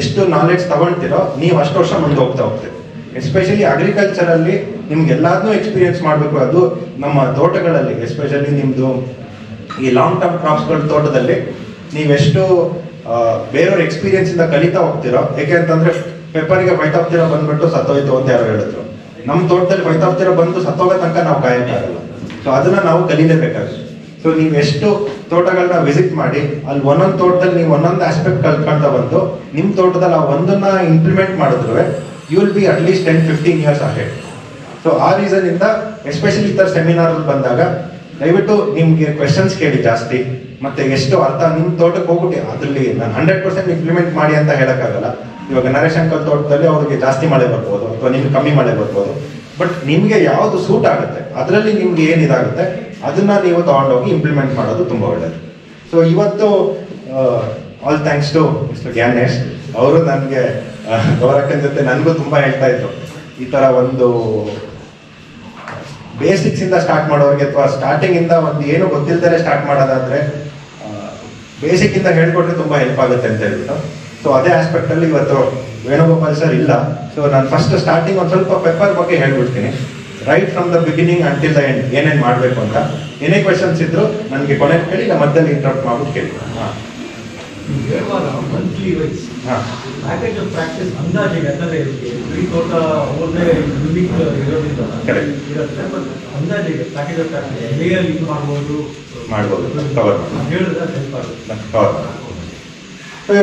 ಎಷ್ಟು ನಾಲೆಡ್ಜ್ ತಗೊಳ್ತೀರೋ ನೀವು ಅಷ್ಟು ವರ್ಷ ಮುಂದೆ ಹೋಗ್ತಾ ಹೋಗ್ತೀರಿ. ಎಸ್ಪೆಷಲಿ ಅಗ್ರಿಕಲ್ಚರ್ ಅಲ್ಲಿ ನಿಮ್ಗೆ ಎಲ್ಲಾದ್ನೂ ಎಕ್ಸ್ಪೀರಿಯನ್ಸ್ ಮಾಡಬೇಕು. ಅದು ನಮ್ಮ ತೋಟಗಳಲ್ಲಿ ಎಸ್ಪೆಷಲಿ ನಿಮ್ದು ಈ ಲಾಂಗ್ ಟರ್ಮ್ ಕ್ರಾಪ್ಸ್ಗಳ ತೋಟದಲ್ಲಿ, ನೀವೆಷ್ಟು ಬೇರೆಯವ್ರ ಎಕ್ಸ್ಪೀರಿಯನ್ಸ್ ಇಂದ ಕಲಿತಾ ಹೋಗ್ತಿರೋ ಯಾಕೆ ಅಂತಂದ್ರೆ ಪೆಪ್ಪರಿಗೆ ಫೈತಾಪ್ತಿರ ಬಂದ್ಬಿಟ್ಟು ಸತ್ತೋಯ್ತು ಅಂತ ಯಾರು ಹೇಳಿದ್ರು. ನಮ್ಮ ತೋಟದಲ್ಲಿ ಫೈತಾಪ್ತಿರ ಬಂದು ಸತ್ತೋಗೋ ತನಕ ನಾವು ಕಾಯಕ್ಕಾಗಲ್ಲ ಸೊ ಅದನ್ನ ನಾವು ಕಲೀಲೇಬೇಕಾಗುತ್ತೆ. ಸೊ ನೀವು ಎಷ್ಟು ತೋಟಗಳನ್ನ ವಿಸಿಟ್ ಮಾಡಿ, ಅಲ್ಲಿ ಒಂದೊಂದು ತೋಟದಲ್ಲಿ ನೀವು ಒಂದೊಂದು ಆಸ್ಪೆಕ್ಟ್ ಕಲ್ತ್ಕೊಂತ ಬಂದು ನಿಮ್ಮ ತೋಟದಲ್ಲಿ ಆ ಒಂದನ್ನ ಇಂಪ್ಲಿಮೆಂಟ್ ಮಾಡಿದ್ರು you will be at least ten fifteen years ahead so ಆ ರೀಸನ್ ಇಂದ ಎಸ್ಪೆಷಲಿ ಈ ಥರ ಸೆಮಿನಾರ್ ಬಂದಾಗ, ದಯವಿಟ್ಟು ನಿಮ್ಗೆ ಕ್ವೆಶನ್ಸ್ ಕೇಳಿ ಜಾಸ್ತಿ, ಮತ್ತೆ ಎಷ್ಟು ಅರ್ಥ ನಿಮ್ಮ ತೋಟಕ್ಕೆ ಹೋಗ್ಬಿಟ್ಟು, ಅದರಲ್ಲಿ ನಾನು ಹಂಡ್ರೆಡ್ ಪರ್ಸೆಂಟ್ ಇಂಪ್ಲಿಮೆಂಟ್ ಮಾಡಿ ಅಂತ ಹೇಳಕ್ಕಾಗಲ್ಲ. ಇವಾಗ ನರೇಶಂಕರ್ ತೋಟದಲ್ಲಿ ಅವ್ರಿಗೆ ಜಾಸ್ತಿ ಮಳೆ ಬರ್ಬೋದು ಅಥವಾ ನಿಮ್ಗೆ ಕಮ್ಮಿ ಮಳೆ ಬರ್ಬೋದು. ಬಟ್ ನಿಮ್ಗೆ ಯಾವುದು ಸೂಟ್ ಆಗುತ್ತೆ? ಅದರಲ್ಲಿ ನಿಮ್ಗೆ ಏನಿದಾಗುತ್ತೆ ಅದನ್ನ ನೀವು ತಗೊಂಡೋಗಿ ಇಂಪ್ಲಿಮೆಂಟ್ ಮಾಡೋದು ತುಂಬಾ ಒಳ್ಳೇದು. ಸೊ ಇವತ್ತು all thanks to mister Gyanesh ಅವರು ನನಗೆ ಗೌರಕ್ಕನ ಜೊತೆ ನನಗೂ ತುಂಬಾ ಹೇಳ್ತಾ ಇದ್ರು. ಈ ತರ ಒಂದು ಬೇಸಿಕ್ಸ್ ಇಂದ ಸ್ಟಾರ್ಟ್ ಮಾಡೋರಿಗೆ ಅಥವಾ ಸ್ಟಾರ್ಟಿಂಗ್ ಇಂದ ಒಂದು ಏನು ಗೊತ್ತಿಲ್ಲದೆ ಸ್ಟಾರ್ಟ್ ಮಾಡೋದಾದ್ರೆ ಬೇಸಿಕ್ ಇಂದ ಹೇಳ್ಕೊಟ್ರೆ ತುಂಬಾ ಹೆಲ್ಪ್ ಆಗುತ್ತೆ ಅಂತ ಹೇಳ್ಬಿಟ್ಟು. ಸೊ ಅದೇ ಆಸ್ಪೆಕ್ಟ್ ಅಲ್ಲಿ ಇವತ್ತು ವೇಣುಗೋಪಾಲ್ ಸರ್ ಇಲ್ಲ. ಸೊ ನಾನು ಫಸ್ಟ್ ಸ್ಟಾರ್ಟಿಂಗ್ ಒಂದು ಸ್ವಲ್ಪ ಪೆಪ್ಪರ್ ಬಗ್ಗೆ ಹೇಳ್ಬಿಡ್ತೀನಿ. Right from the beginning until the end ಏನೇನು ಮಾಡಬೇಕು ಅಂತ. ಏನೇ ಕ್ವೆಶನ್ಸ್ ಇದ್ರು ನನಗೆ ಕೊನೆ ಕೇಳಿ ಇಲ್ಲ ಮಧ್ಯದಲ್ಲಿ ಇಂಟ್ರಪ್ಟ್ ಮಾಡ್ಬಿಟ್ಟು ಕೇಳಿ. ಹಾಂ. Monthly wise package of practice ಅಂದಾಜಿಗೆ ಅಂದರೆ ಇರುತ್ತೆ. ತೋಟ ಅವ್ರದ್ದೇ ಯುನಿಕ್ ಇರೋದ್ರಿಂದ Correct. ಇರುತ್ತೆ ಬಟ್ ಅಂದಾಜಿಗೆ ಪ್ಯಾಕೇಜ್ ಆಫ್ ಪ್ರಾಕ್ಟೀಸ್ ಹೇಗೆ ಇದು ಮಾಡ್ಬೋದು? ಮಾಡ್ಬೋದು. ಹೇಳಿದ್ರೆ ಹೆಲ್ಪ್ ಆಗುತ್ತೆ. ಸೊ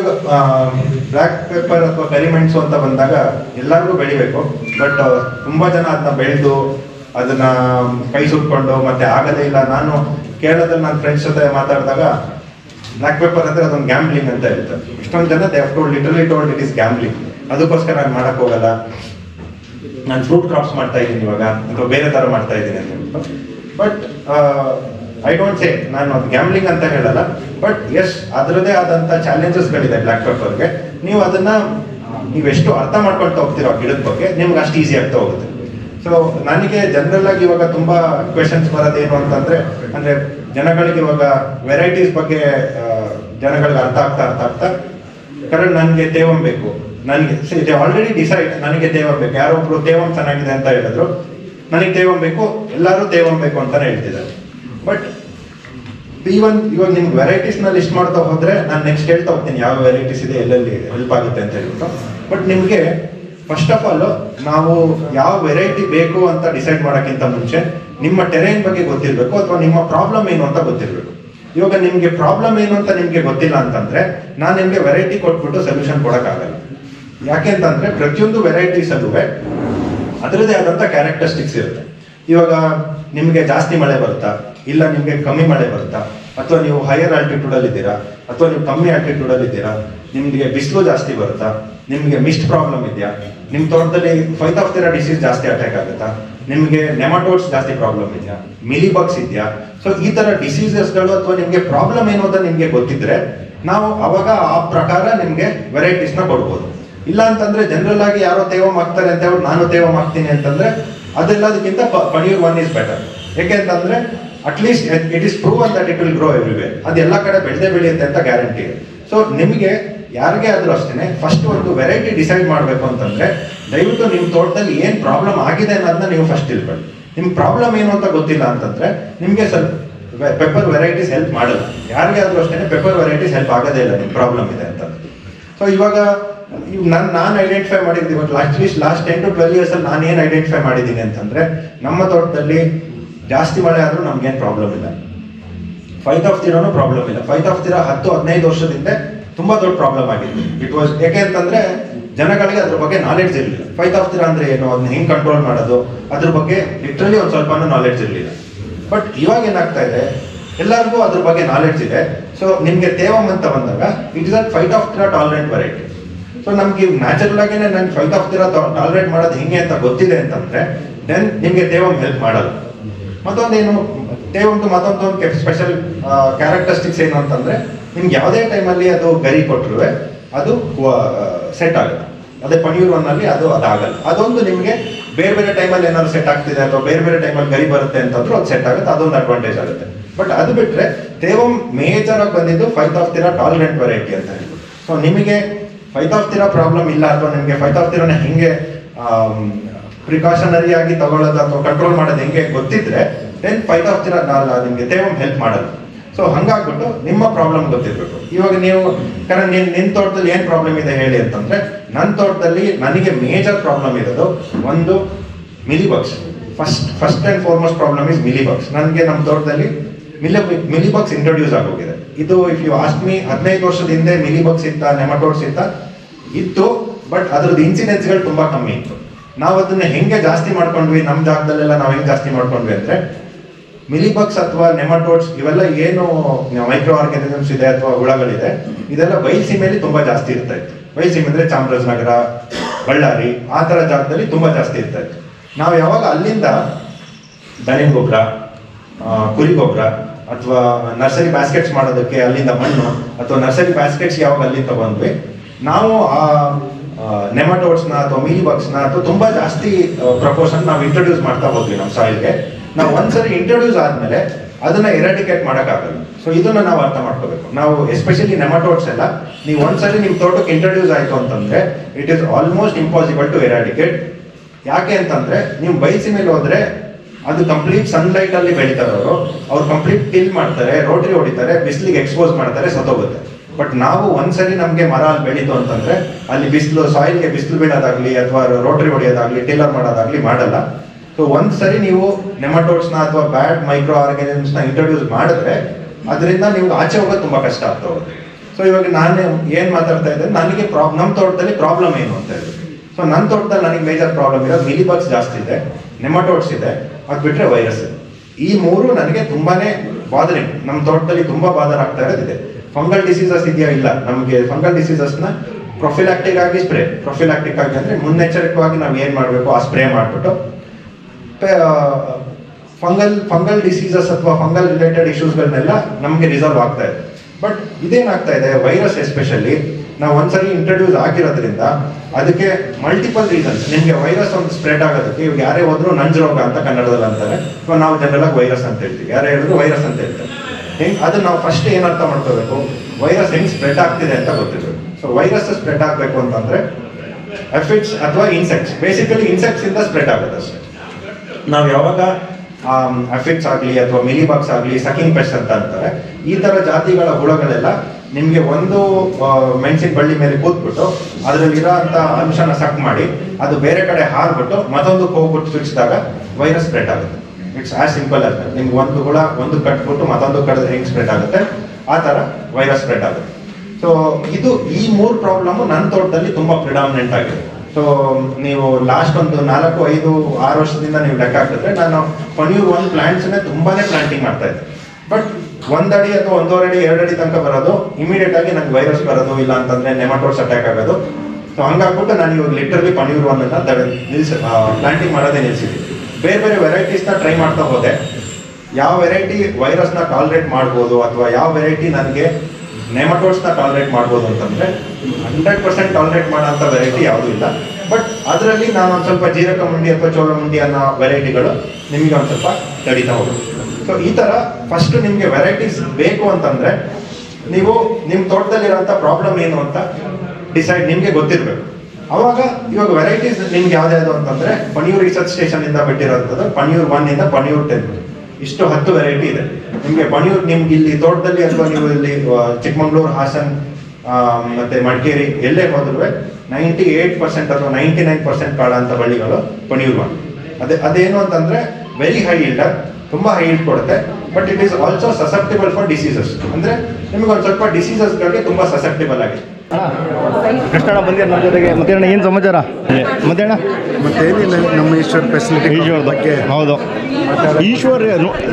ಬ್ಲ್ಯಾಕ್ ಪೇಪರ್ ಅಥವಾ ಕರಿಮೆಣಸು ಅಂತ ಬಂದಾಗ ಎಲ್ಲರಿಗೂ ಬೆಳಿಬೇಕು. ಬಟ್ ತುಂಬಾ ಜನ ಅದನ್ನ ಬೆಳೆದು ಅದನ್ನ ಕೈ ಸುಟ್ಕೊಂಡು ಮತ್ತೆ ಆಗದೇ ಇಲ್ಲ. ನಾನು ಕೇರಳದಲ್ಲಿ ನನ್ನ ಫ್ರೆಂಡ್ಸ್ ಜೊತೆ ಮಾತಾಡಿದಾಗ ಬ್ಲ್ಯಾಕ್ ಪೇಪರ್ ಅಂದ್ರೆ ಅದೊಂದು ಗ್ಯಾಂಬ್ಲಿಂಗ್ ಅಂತ ಇರುತ್ತೆ. ಇಷ್ಟೊಂದು ಜನ they told literally told it is gambling ಅದಕ್ಕೋಸ್ಕರ ನಾನು ಮಾಡಕ್ ಹೋಗಲ್ಲ. ನಾನು ಫ್ರೂಟ್ ಕ್ರಾಪ್ಸ್ ಮಾಡ್ತಾ ಇದ್ದೀನಿ ಇವಾಗ. ಅಥವಾ ಬೇರೆ ತರ ಮಾಡ್ತಾ ಇದ್ದೀನಿ ಅಂತ. ಬಟ್ ಐ ಡೋಂಟ್ ಸೇ ನಾನು ಅದು ಗ್ಯಾಮ್ಲಿಂಗ್ ಅಂತ ಹೇಳಲ್ಲ ಬಟ್ ಎಸ್ ಅದರದೇ ಆದಂತ ಚಾಲೆಂಜಸ್ಗಳಿದೆ ಬ್ಲ್ಯಾಕ್ ಪೇಪರ್ಗೆ ನೀವು ಅದನ್ನ ನೀವೆಷ್ಟು ಅರ್ಥ ಮಾಡ್ಕೊಳ್ತಾ ಹೋಗ್ತೀರೋ ಗಿಡದ ಬಗ್ಗೆ, ನಿಮ್ಗೆ ಅಷ್ಟು ಈಸಿ ಆಗ್ತಾ ಹೋಗುತ್ತೆ. ಸೊ ನನಗೆ ಜನರಲ್ ಆಗಿ ಇವಾಗ ತುಂಬಾ ಕ್ವೆಶನ್ಸ್ ಬರೋದೇನು ಅಂತಂದ್ರೆ, ಅಂದ್ರೆ ಜನಗಳಿಗೆ ಇವಾಗ ವೆರೈಟೀಸ್ ಬಗ್ಗೆ ಜನಗಳಿಗೆ ಅರ್ಥ ಆಗ್ತಾ ಅರ್ಥ ಆಗ್ತಾ ಕರೆಕ್ಟ್ ನನಗೆ ತೇವಂ ಬೇಕು. ನನಗೆ ಆಲ್ರೆಡಿ ಡಿಸೈಡ್ ನನಗೆ ತೇವಂ ಬೇಕು. ಯಾರೊಬ್ರು ತೇವಂ ಚೆನ್ನಾಗಿದೆ ಅಂತ ಹೇಳಿದ್ರು, ನನಗೆ ತೇವಂ ಬೇಕು, ಎಲ್ಲರೂ ತೇವಂ ಬೇಕು ಅಂತಾನೆ ಹೇಳ್ತಿದ್ದಾರೆ. ಬಟ್ ಇವನ್ ಇವಾಗ ನಿಮ್ಗೆ ವೆರೈಟೀಸ್ನ ಲಿಸ್ಟ್ ಮಾಡ್ತಾ ಹೋದ್ರೆ ನಾನು ನೆಕ್ಸ್ಟ್ ಹೇಳ್ತಾ ಹೋಗ್ತೀನಿ ಯಾವ ವೆರೈಟೀಸ್ ಇದೆ, ಎಲ್ಲೆಲ್ಲಿ ಹೆಲ್ಪ್ ಆಗುತ್ತೆ ಅಂತ ಹೇಳ್ಬಿಟ್ಟು. ಬಟ್ ನಿಮಗೆ ಫಸ್ಟ್ ಆಫ್ ಆಲ್ ನಾವು ಯಾವ ವೆರೈಟಿ ಬೇಕು ಅಂತ ಡಿಸೈಡ್ ಮಾಡೋಕ್ಕಿಂತ ಮುಂಚೆ ನಿಮ್ಮ ಟೆರೈನ್ ಬಗ್ಗೆ ಗೊತ್ತಿರಬೇಕು ಅಥವಾ ನಿಮ್ಮ ಪ್ರಾಬ್ಲಮ್ ಏನು ಅಂತ ಗೊತ್ತಿರಬೇಕು. ಇವಾಗ ನಿಮಗೆ ಪ್ರಾಬ್ಲಮ್ ಏನು ಅಂತ ನಿಮಗೆ ಗೊತ್ತಿಲ್ಲ ಅಂತಂದ್ರೆ ನಾನು ನಿಮಗೆ ವೆರೈಟಿ ಕೊಟ್ಬಿಟ್ಟು ಸೊಲ್ಯೂಷನ್ ಕೊಡೋಕ್ಕಾಗಲ್ಲ. ಯಾಕೆ ಅಂತಂದ್ರೆ ಪ್ರತಿಯೊಂದು ವೆರೈಟೀಸ್ ಅದುವೆ ಅದರದೇ ಆದಂಥ ಕ್ಯಾರೆಕ್ಟರಿಸ್ಟಿಕ್ಸ್ ಇರುತ್ತೆ. ಇವಾಗ ನಿಮಗೆ ಜಾಸ್ತಿ ಮಳೆ ಬರುತ್ತಾ? ಇಲ್ಲ ನಿಮಗೆ ಕಮ್ಮಿ ಮಳೆ ಬರುತ್ತಾ? ಅಥವಾ ನೀವು ಹೈಯರ್ ಆಲ್ಟಿಟ್ಯೂಡ್ ಅಲ್ಲಿ ಇದ್ದೀರಾ? ಅಥವಾ ನೀವು ಕಮ್ಮಿ ಆಲ್ಟಿಟ್ಯೂಡ್ ಅಲ್ಲಿ ಇದ್ದೀರಾ? ನಿಮ್ಗೆ ಬಿಸಿಲು ಜಾಸ್ತಿ ಬರುತ್ತಾ? ನಿಮಗೆ ಮಿಸ್ಟ್ ಪ್ರಾಬ್ಲಮ್ ಇದೆಯಾ? ನಿಮ್ಮ ತೋಟದಲ್ಲಿ ಫೈತ್ ಆಫ್ ತೆರಾ ಡಿಸೀಸ್ ಜಾಸ್ತಿ ಅಟ್ಯಾಕ್ ಆಗುತ್ತಾ? ನಿಮಗೆ ನೆಮಟೋಡ್ಸ್ ಜಾಸ್ತಿ ಪ್ರಾಬ್ಲಮ್ ಇದೆಯಾ? ಮಿಲಿ ಬಾಕ್ಸ್ ಇದೆಯಾ? ಸೊ ಈ ತರ ಡಿಸೀಸಸ್ಗಳು ಅಥವಾ ನಿಮಗೆ ಪ್ರಾಬ್ಲಮ್ ಏನು ಅಂತ ನಿಮಗೆ ಗೊತ್ತಿದ್ರೆ, ನಾವು ಅವಾಗ ಆ ಪ್ರಕಾರ ನಿಮಗೆ ವೆರೈಟೀಸ್ನ ಕೊಡ್ಬೋದು. ಇಲ್ಲ ಅಂತಂದ್ರೆ ಜನರಲ್ ಆಗಿ ಯಾರೋ ತೇವ ಮಾಡ್ತಾರೆ ಅಂತ ಹೇಳ್ಬಿಟ್ಟು ನಾನು ತೇವ ಮಾಡ್ತೀನಿ ಅಂತಂದ್ರೆ ಅದೆಲ್ಲದಕ್ಕಿಂತ ಪನೀರ್ ಒನ್ ಇಸ್ ಬೆಟರ್ ಯಾಕೆ ಅಂತಂದ್ರೆ at least it is prove that it will grow everywhere ಅದು ಎಲ್ಲ ಕಡೆ ಬೆಳೆದೇ ಬೆಳೆಯುತ್ತೆ ಅಂತ ಗ್ಯಾರಂಟಿ ಸೊ ನಿಮಗೆ, ಯಾರಿಗೆ ಆದ್ರೂ ಅಷ್ಟೇ ಫಸ್ಟ್ ಒಂದು ವೆರೈಟಿ ಡಿಸೈಡ್ ಮಾಡಬೇಕು ಅಂತಂದ್ರೆ, ದಯವಿಟ್ಟು ನಿಮ್ಮ ತೋಟದಲ್ಲಿ ಏನು ಪ್ರಾಬ್ಲಮ್ ಆಗಿದೆ ಅನ್ನೋದನ್ನ ನೀವು ಫಸ್ಟ್ ತಿಳ್ಕೊಳ್ಳಿ. ನಿಮ್ ಪ್ರಾಬ್ಲಮ್ ಏನು ಅಂತ ಗೊತ್ತಿಲ್ಲ ಅಂತಂದ್ರೆ, ನಿಮಗೆ ಸ್ವಲ್ಪ ಪೆಪ್ಪರ್ ವೆರೈಟೀಸ್ ಹೆಲ್ಪ್ ಮಾಡಲ್ಲ. ಯಾರಿಗೆ ಆದ್ರೂ ಅಷ್ಟೇ ಪೆಪ್ಪರ್ ವೆರೈಟೀಸ್ ಹೆಲ್ಪ್ ಆಗೋದೇ ಇಲ್ಲ ನಿಮ್ಮ ಪ್ರಾಬ್ಲಮ್ ಇದೆ ಅಂತ. ಸೊ ಇವಾಗ ನಾನು ನಾನು ಐಡೆಂಟಿಫೈ ಮಾಡಿದ್ದೀನಿ last least last ten to twelve years ಅಲ್ಲಿ ನಾನು ಏನು ಐಡೆಂಟಿಫೈ ಮಾಡಿದ್ದೀನಿ ಅಂತಂದ್ರೆ, ನಮ್ಮ ತೋಟದಲ್ಲಿ ಜಾಸ್ತಿ ಮಳೆ ಆದ್ರೂ ನಮ್ಗೇನು ಪ್ರಾಬ್ಲಮ್ ಇಲ್ಲ. ಫೈತ್ ಆಫ್ ತಿರೋನು ಪ್ರಾಬ್ಲಮ್ ಇಲ್ಲ. ಫೈತ್ ಆಫ್ ತೀರಾ ಹತ್ತು, ಹದಿನೈದು ವರ್ಷದಿಂದ ತುಂಬಾ ದೊಡ್ಡ ಪ್ರಾಬ್ಲಮ್ ಆಗಿತ್ತು. ಇಟ್ ವಾಸ್ ಯಾಕೆ ಅಂತಂದ್ರೆ ಜನಗಳಿಗೆ ಅದ್ರ ಬಗ್ಗೆ ನಾಲೆಡ್ಜ್ ಇರಲಿಲ್ಲ. ಆಫ್ ತೀರಾ ಅಂದ್ರೆ ಏನು? ಅದನ್ನ ಹೆಂಗೆ ಕಂಟ್ರೋಲ್ ಮಾಡೋದು? ಅದ್ರ ಬಗ್ಗೆ ಲಿಟ್ರಲಿ ಒಂದು ಸ್ವಲ್ಪ ನಾಲೆಡ್ಜ್ ಇರಲಿಲ್ಲ. ಬಟ್ ಇವಾಗ ಏನಾಗ್ತಾ ಇದೆ? ಎಲ್ಲರಿಗೂ ಅದ್ರ ಬಗ್ಗೆ ನಾಲೆಡ್ಜ್ ಇದೆ. ಸೊ ನಿಮಗೆ ತೇವಂ ಅಂತ ಬಂದಾಗ it is a phytophthora tolerant variety so ನಮ್ಗೆ ನ್ಯಾಚುರಲ್ ಆಗಿನೇ ನನ್ ಫೈಟ್ ಆಫ್ ತಿರಾ ಟಾಲರೇಟ್ ಮಾಡೋದು ಹೆಂಗೆ ಅಂತ ಗೊತ್ತಿದೆ ಅಂತಂದ್ರೆ ದೆನ್ ನಿಮಗೆ ತೇವಂ ಹೆಲ್ಪ್ ಮಾಡಲ್ಲ. ಮತ್ತೊಂದೇನು ತೇವೊಂದು ಮತ್ತೊಂದು ಸ್ಪೆಷಲ್ ಕ್ಯಾರೆಕ್ಟರಿಸ್ಟಿಕ್ಸ್ ಏನು ಅಂತಂದ್ರೆ, ನಿಮ್ಗೆ ಯಾವುದೇ ಟೈಮಲ್ಲಿ ಅದು ಗರಿ ಕೊಟ್ಟರು ಅದು ಸೆಟ್ ಆಗುತ್ತೆ. ಅದೇ ಪಣಿಯೂರ್ ಒನ್ನಲ್ಲಿ ಅದು ಅದಾಗಲ್ಲ. ಅದೊಂದು ನಿಮಗೆ ಬೇರೆ ಬೇರೆ ಟೈಮಲ್ಲಿ ಏನಾದ್ರು ಸೆಟ್ ಆಗ್ತಿದೆ ಅಥವಾ ಬೇರೆ ಬೇರೆ ಟೈಮಲ್ಲಿ ಗರಿ ಬರುತ್ತೆ ಅಂತಂದ್ರೂ ಅದು ಸೆಟ್ ಆಗುತ್ತೆ, ಅದೊಂದು ಅಡ್ವಾಂಟೇಜ್ ಆಗುತ್ತೆ. ಬಟ್ ಅದು ಬಿಟ್ಟರೆ ತೇವಂ ಮೇಜರ್ ಆಗಿ ಬಂದಿದ್ದು ಫೈತ್ ಆಫ್ ತಿರಾ ಟಾಲರೆಂಟ್ ವೆರೈಟಿ ಅಂತ ಹೇಳ್ಬಿಟ್ಟು ಸೊ ನಿಮಗೆ ಫೈತ್ ಆಫ್ ತಿರಾ ಪ್ರಾಬ್ಲಮ್ ಇಲ್ಲ ಅಥವಾ ನಿಮಗೆ ಫೈತ್ ಆಫ್ ತಿರಾನ ಹೆಂಗೆ ಪ್ರಿಕಾಷನರಿ ಆಗಿ ತಗೊಳ್ಳೋದು ಅಥವಾ ಕಂಟ್ರೋಲ್ ಮಾಡೋದು ಹೆಂಗೆ ಗೊತ್ತಿದ್ರೆ ದೆನ್ ಫೈಟ್ ಆಫ್ ನಾಲ್ ನಿಮಗೆ ತೇವಂ ಹೆಲ್ಪ್ ಮಾಡೋದು. ಸೊ ಹಂಗಾಗ್ಬಿಟ್ಟು ನಿಮ್ಮ ಪ್ರಾಬ್ಲಮ್ ಗೊತ್ತಿರ್ಬೇಕು. ಇವಾಗ ನೀವು ಕಾರಣ ನಿನ್ ನಿನ್ ತೋಟದಲ್ಲಿ ಏನ್ ಪ್ರಾಬ್ಲಮ್ ಇದೆ ಹೇಳಿ ಅಂತಂದ್ರೆ ನನ್ನ ತೋಟದಲ್ಲಿ ನನಗೆ ಮೇಜರ್ ಪ್ರಾಬ್ಲಮ್ ಇರೋದು ಒಂದು mealybugs. First first and foremost problem is mealybugs. ನನಗೆ ನಮ್ಮ ತೋಟದಲ್ಲಿ ಮಿಲಿ, ಮಿಲಿಬಗ್ಸ್ ಇಂಟ್ರೊಡ್ಯೂಸ್ ಆಗೋಗಿದೆ. ಇದು ಇಫ್ ಯು ಆಸ್ಟ್ ಮೀ ಹದಿನೈದು ವರ್ಷದ ಹಿಂದೆ ಮಿಲಿಬಗ್ಸ್ ಇತ್ತ, ನೆಮಟೋಡ್ಸ್ ಇತ್ತ, ಇತ್ತು ಬಟ್ ಅದ್ರದ್ದು ಇನ್ಸಿಡೆನ್ಸ್ಗಳು ತುಂಬಾ ಕಮ್ಮಿ ಇತ್ತು. ನಾವು ಅದನ್ನ ಹೆಂಗೆ ಜಾಸ್ತಿ ಮಾಡ್ಕೊಂಡ್ವಿ ನಮ್ಮ ಜಾಗದಲ್ಲೆಲ್ಲ ನಾವು ಹೆಂಗೆ ಜಾಸ್ತಿ ಮಾಡ್ಕೊಂಡ್ವಿ ಅಂದ್ರೆ ಮಿಲಿಬಗ್ಸ್ ಅಥವಾ ನೆಮಟೋಡ್ಸ್, ಇವೆಲ್ಲ ಏನು ಮೈಕ್ರೋ ಆರ್ಗ್ಯಾನಿಸಮ್ಸ್ ಇದೆ ಅಥವಾ ಹುಳಗಳಿದೆ, ಇದೆಲ್ಲ ಮೇಲೆ ತುಂಬಾ ಜಾಸ್ತಿ ಇರ್ತಾ ಇತ್ತು. ಬಯಲ್ಸೀಮೆ ಅಂದ್ರೆ ಚಾಮರಾಜನಗರ, ಬಳ್ಳಾರಿ, ಆ ತರ ಜಾಗದಲ್ಲಿ ತುಂಬಾ ಜಾಸ್ತಿ ಇರ್ತಾ ಇತ್ತು. ನಾವು ಯಾವಾಗ ಅಲ್ಲಿಂದ ದನಿನ ಗೊಬ್ಬರ ಕುರಿ ಗೊಬ್ಬರ ಅಥವಾ ನರ್ಸರಿ ಬ್ಯಾಸ್ಕೆಟ್ಸ್ ಮಾಡೋದಕ್ಕೆ ಅಲ್ಲಿಂದ ಮಣ್ಣು ಅಥವಾ ನರ್ಸರಿ ಬ್ಯಾಸ್ಕೆಟ್ಸ್ ಯಾವಾಗ ಅಲ್ಲಿ ತಗೊಂಡ್ವಿ ನಾವು ಆ ನೆಮಟೋಡ್ಸ್ನ ಅಥವಾ ಮೀಲಿಬಗ್ಸ್ನ ಅಥವಾ ತುಂಬಾ ಜಾಸ್ತಿ ಪ್ರಪೋರ್ಷನ್ ನಾವು ಇಂಟ್ರೊಡ್ಯೂಸ್ ಮಾಡ್ತಾ ಹೋದ್ವಿ ನಮ್ಮ ಸಾಯಿಲ್ಗೆ. ನಾವು ಒಂದ್ಸರಿ ಇಂಟ್ರೊಡ್ಯೂಸ್ ಆದ್ಮೇಲೆ ಅದನ್ನ ಎರಡಿಕೇಟ್ ಮಾಡೋಕ್ಕಾಗಲ್ಲ. ಸೊ ಇದನ್ನ ನಾವು ಅರ್ಥ ಮಾಡ್ಕೋಬೇಕು. ನಾವು ಎಸ್ಪೆಷಲಿ ನೆಮಟೋಡ್ಸ್ ಎಲ್ಲ, ನೀವು ಒಂದ್ಸರಿ ನಿಮ್ ತೋಟಕ್ಕೆ ಇಂಟ್ರೊಡ್ಯೂಸ್ ಆಯ್ತು ಅಂತಂದ್ರೆ it is almost impossible to eradicate ಯಾಕೆ ಅಂತಂದ್ರೆ, ನೀವು ಬಯಸಿ ಮೇಲೆ ಹೋದ್ರೆ ಅದು ಕಂಪ್ಲೀಟ್ ಸನ್ಲೈಟ್ ಅಲ್ಲಿ ಬೆಳಿತಾರೆ ಅವರು. ಅವ್ರು ಕಂಪ್ಲೀಟ್ ಟಿಲ್ ಮಾಡ್ತಾರೆ ರೋಟರಿ ಹೊಡಿತಾರೆ, ಬಿಸಿಲಿಗೆ ಎಕ್ಸ್ಪೋಸ್ ಮಾಡ್ತಾರೆ, ಸತ್ತೋಗುತ್ತೆ. ಬಟ್ ನಾವು ಒಂದ್ಸರಿ ನಮಗೆ ಮರ ಅಲ್ಲಿ ಬೆಳೀತು ಅಂತಂದ್ರೆ ಅಲ್ಲಿ ಬಿಸಿಲು ಸಾಯಿಲ್ಗೆ ಬಿಸಿಲು ಬೀಳೋದಾಗ್ಲಿ ಅಥವಾ ರೋಟರಿ ಹೊಡೆಯೋದಾಗ್ಲಿ ಟೇಲರ್ ಮಾಡೋದಾಗ್ಲಿ ಮಾಡಲ್ಲ. ಸೊ ಒಂದ್ಸರಿ ನೀವು ನೆಮಟೋಡ್ಸ್ನ ಅಥವಾ ಬ್ಯಾಡ್ ಮೈಕ್ರೋ ಆರ್ಗನಿಸಮ್ಸ್ನ ಇಂಟ್ರೊಡ್ಯೂಸ್ ಮಾಡಿದ್ರೆ ಅದರಿಂದ ನೀವು ಆಚೆ ಹೋಗೋದು ತುಂಬಾ ಕಷ್ಟ ಆಗ್ತಾ ಹೋಗುತ್ತೆ. ಸೊ ಇವಾಗ ನಾನು ಏನ್ ಮಾತಾಡ್ತಾ ಇದ್ದೆ, ನನಗೆ ಪ್ರಾಬ್ ನಮ್ಮ ತೋಟದಲ್ಲಿ ಪ್ರಾಬ್ಲಮ್ ಏನು ಅಂತ ಹೇಳಿ. ಸೊ ನನ್ನ ತೋಟದಲ್ಲಿ ನನಗೆ ಮೇಜರ್ ಪ್ರಾಬ್ಲಮ್ ಇರೋದು ಮಿಲಿಬಗ್ಸ್ ಜಾಸ್ತಿ ಇದೆ ನೆಮಟೋಡ್ಸ್ ಇದೆ, ಅದು ಬಿಟ್ಟರೆ ವೈರಸ್ ಈ ಮೂರು ನನಗೆ ತುಂಬಾನೇ ಬಾದರಿಂಗ್ ನಮ್ಮ ತೋಟದಲ್ಲಿ ತುಂಬಾ ಬಾದರ್ ಆಗ್ತಾ ಇರೋದಿದೆ. ಫಂಗಲ್ ಡಿಸೀಸಸ್ ಇದೆಯಾ ಇಲ್ಲ? ನಮಗೆ ಫಂಗಲ್ ಡಿಸೀಸಸ್ನ ಪ್ರೊಫಿಲಾಕ್ಟಿಕ್ ಆಗಿ ಸ್ಪ್ರೇ ಪ್ರೊಫಿಲಾಕ್ಟಿಕ್ ಆಗಿ ಅಂದ್ರೆ ಮುನ್ನೆಚ್ಚರಿಕವಾಗಿ ನಾವು ಏನ್ ಮಾಡಬೇಕು? ಆ ಸ್ಪ್ರೇ ಮಾಡ್ಬಿಟ್ಟು ಫಂಗಲ್ ಫಂಗಲ್ ಡಿಸೀಸಸ್ ಅಥವಾ ಫಂಗಲ್ ರಿಲೇಟೆಡ್ ಇಶ್ಯೂಸ್ಗಳನ್ನೆಲ್ಲ ನಮಗೆ ರಿಸಲ್ವ್ ಆಗ್ತಾ ಇದೆ. ಬಟ್ ಇದೇನಾಗ್ತಾ ಇದೆ? ವೈರಸ್ ಎಸ್ಪೆಷಲಿ ನಾವು ಒಂದ್ಸರಿ ಇಂಟ್ರೊಡ್ಯೂಸ್ ಆಗಿರೋದ್ರಿಂದ ಅದಕ್ಕೆ ಮಲ್ಟಿಪಲ್ ರೀಸನ್ಸ್ ನಿಮಗೆ ವೈರಸ್ ಒಂದು ಸ್ಪ್ರೆಡ್ ಆಗೋದಕ್ಕೆ ಇವಾಗ ಯಾರೇ ಹೋದ್ರು ನಂಜ್ ರೋಗ ಅಂತ ಕನ್ನಡದಲ್ಲಿ ಅಂತಾರೆ. ನಾವು ಜನರಲ್ ವೈರಸ್ ಅಂತ ಹೇಳ್ತೀವಿ. ಯಾರೇ ಹೇಳಿದ್ರು ವೈರಸ್ ಅಂತ ಹೇಳ್ತಾರೆ. ಹೆಂಗ್ ಅದನ್ನ ನಾವು ಫಸ್ಟ್ ಏನ್ ಅರ್ಥ ಮಾಡ್ಕೋಬೇಕು? ವೈರಸ್ ಹೆಂಗ್ ಸ್ಪ್ರೆಡ್ ಆಗ್ತಿದೆ ಅಂತ ಗೊತ್ತಿರಬೇಕು. ಸೊ ವೈರಸ್ ಸ್ಪ್ರೆಡ್ ಆಗ್ಬೇಕು ಅಂತಂದ್ರೆ ಎಫಿಟ್ಸ್ ಅಥವಾ ಇನ್ಸೆಕ್ಟ್ಸ್ ಬೇಸಿಕಲಿ ಇನ್ಸೆಕ್ಟ್ಸ್ ಇಂದ ಸ್ಪ್ರೆಡ್ ಆಗುತ್ತೆ ಅಷ್ಟೇ. ನಾವು ಯಾವಾಗ ಎಫಿಟ್ಸ್ ಆಗಲಿ ಅಥವಾ ಮಿಲಿಬಾಕ್ಸ್ ಆಗಲಿ ಸಕಿಂಗ್ ಪೆಸ್ಟ್ ಅಂತ ಅಂತಾರೆ, ಈ ತರ ಜಾತಿಗಳ ಹುಳಗಳೆಲ್ಲ ನಿಮ್ಗೆ ಒಂದು ಮೆಣಸಿನ ಬಳ್ಳಿ ಮೇಲೆ ಕೂತ್ಬಿಟ್ಟು ಅದರಲ್ಲಿರೋ ಅಂತ ಅಂಶನ ಸಕ್ ಮಾಡಿ, ಅದು ಬೇರೆ ಕಡೆ ಹಾರ್ಬಿಟ್ಟು ಮತ್ತೊಂದು ಹೋಗ್ಬಿಟ್ಟು ಚುಚ್ಚಿದಾಗ ವೈರಸ್ ಸ್ಪ್ರೆಡ್ ಆಗುತ್ತೆ. ಇಟ್ಸ್ ಆ ಸಿಂಪಲ್ ಅಂತ. ನಿಮ್ಗೆ ಒಂದು ಹುಳ, ಒಂದು ಕಟ್ಬಿಟ್ಟು ಮತ್ತೊಂದು ಕಡೆ ಹೆಂಗ್ ಸ್ಪ್ರೆಡ್ ಆಗುತ್ತೆ? ಆ ತರ ವೈರಸ್ ಸ್ಪ್ರೆಡ್ ಆಗುತ್ತೆ. ಸೊ ಇದು ಈ ಮೂರು ಪ್ರಾಬ್ಲಮ್ ನನ್ನ ತೋಟದಲ್ಲಿ ತುಂಬಾ ಪ್ರಿಡಾಮಿನೆಂಟ್ ಆಗಿದೆ. ಸೊ ನೀವು ಲಾಸ್ಟ್ ಒಂದು ನಾಲ್ಕು, ಐದು, ಆರು ವರ್ಷದಿಂದ ನೀವು ಲೆಕ್ಕ ಹಾಕಿದ್ರೆ ನಾನು ಪನ್ಯೂರ್ ಒಂದು ಪ್ಲಾಂಟ್ಸ್ ತುಂಬಾನೇ ಪ್ಲಾಂಟಿಂಗ್ ಮಾಡ್ತಾ ಇದ್ದೆ. ಬಟ್ ಒಂದಡಿ ಅಥವಾ ಒಂದೂವರೆ ಅಡಿ ಎರಡು ಅಡಿ ತನಕ ಬರೋದು ಇಮಿಡಿಯೇಟ್ ಆಗಿ ನಂಗೆ ವೈರಸ್ ಬರೋದು, ಇಲ್ಲ ಅಂತಂದ್ರೆ ನೆಮಟೋಡ್ಸ್ ಅಟ್ಯಾಕ್ ಆಗೋದು. ಸೊ ಹಂಗಾಗ್ಬಿಟ್ಟು ನಾನು ಇವಾಗ ಲಿಟರ್ಲಿ ಪನ್ಯೂರ್ ತಡೆ ನಿಲ್ಸ ಪ್ಲಾಂಟಿಂಗ್ ಮಾಡೋದೇ ನಿಲ್ಸಿದ್ವಿ ಬೇರೆ ಬೇರೆ ವೆರೈಟೀಸ್ನ ಟ್ರೈ ಮಾಡ್ತಾ ಹೋದೆ. ಯಾವ ವೆರೈಟಿ ವೈರಸ್ನ ಟಾಲರೇಟ್ ಮಾಡ್ಬೋದು ಅಥವಾ ಯಾವ ವೆರೈಟಿ ನನಗೆ ನೆಮಟೋಡ್ಸ್ನ ಟಾಲರೇಟ್ ಮಾಡ್ಬೋದು ಅಂತಂದ್ರೆ ಹಂಡ್ರೆಡ್ ಪರ್ಸೆಂಟ್ ಟಾಲರೇಟ್ ಮಾಡೋಂಥ ವೆರೈಟಿ ಯಾವುದೂ ಇಲ್ಲ. ಬಟ್ ಅದರಲ್ಲಿ ನಾನು ಒಂದು ಸ್ವಲ್ಪ ಜೀರಕ ಮುಂಡಿ ಅಥವಾ ಚೋಳ ಮುಂಡಿ ಅನ್ನೋ ವೆರೈಟಿಗಳು ನಿಮಗೆ ಒಂದು ಸ್ವಲ್ಪ ತಡೀತಾ ಹೋಗುತ್ತೆ. ಸೊ ಈ ತರ ಫಸ್ಟ್ ನಿಮಗೆ ವೆರೈಟೀಸ್ ಬೇಕು ಅಂತಂದ್ರೆ ನೀವು ನಿಮ್ಮ ತೋಟದಲ್ಲಿರೋಂಥ ಪ್ರಾಬ್ಲಮ್ ಏನು ಅಂತ ಡಿಸೈಡ್ ನಿಮಗೆ ಗೊತ್ತಿರಬೇಕು. ಅವಾಗ ಇವಾಗ ವೆರೈಟೀಸ್ ನಿಮ್ಗೆ ಯಾವ್ದು ಅಂತಂದ್ರೆ ಪಣಿಯೂರ್ ರಿಸರ್ಚ್ ಸ್ಟೇಷನ್ ಇಂದ ಬಿಟ್ಟಿರೋದು ಪಣಿಯೂರ್ ಒನ್ ಇಂದ ಪಣಿಯೂರ್ ಟೆನ್ ಇಷ್ಟು ಹತ್ತು ವೆರೈಟಿ ಇದೆ. ನಿಮ್ಗೆ ಪಣಿಯೂರ್ ನಿಮ್ಗೆ ಇಲ್ಲಿ ತೋಟದಲ್ಲಿ ಅಥವಾ ನೀವು ಇಲ್ಲಿ ಚಿಕ್ಕಮಂಗ್ಳೂರ್, ಹಾಸನ್ ಮತ್ತೆ ಮಡಿಕೇರಿ ಎಲ್ಲೇ ಹೋದ್ರು ನೈಂಟಿ ಏಟ್ ಪರ್ಸೆಂಟ್ ಅಥವಾ ನೈಂಟಿ ನೈನ್ ಪರ್ಸೆಂಟ್ ಕಾಳಂತ ಬಳ್ಳಿಗಳು ಪಣಿಯೂರ್ ಒನ್ ಅದೇ, ಅದೇನು ಅಂತಂದ್ರೆ ವೆರಿ ಹೈ ಇಲ್ಡರ್ ತುಂಬಾ ಹೈ ಇಲ್ಡ್ ಕೊಡುತ್ತೆ. But it is also susceptible for diseases ಅಂದ್ರೆ ನಿಮ್ಗೆ ಒಂದು ಸ್ವಲ್ಪ ಡಿಸೀಸಸ್ಗಳಿಗೆ ತುಂಬಾ ಸಸೆಪ್ಟಿಬಲ್ ಆಗಿದೆ. ಕೃಷ್ಣಣ್ಣ ಬಂದಿರ ನಮ್ಮ ಜೊತೆಗೆ. ಮಧ್ಯಾಹ್ನ ಏನು ಸಮಾಚಾರ? ಮತ್ತೆ ಅಣ್ಣ ಮತ್ತೇನಿಲ್ಲ ನಮ್ಮ ಈಶ್ವರ್ ಫೆಸಿಲಿಟಿ ಈಶ್ವರ್ದು. ಬಗ್ಗೆ ಹೌದು. ಈಶ್ವರ್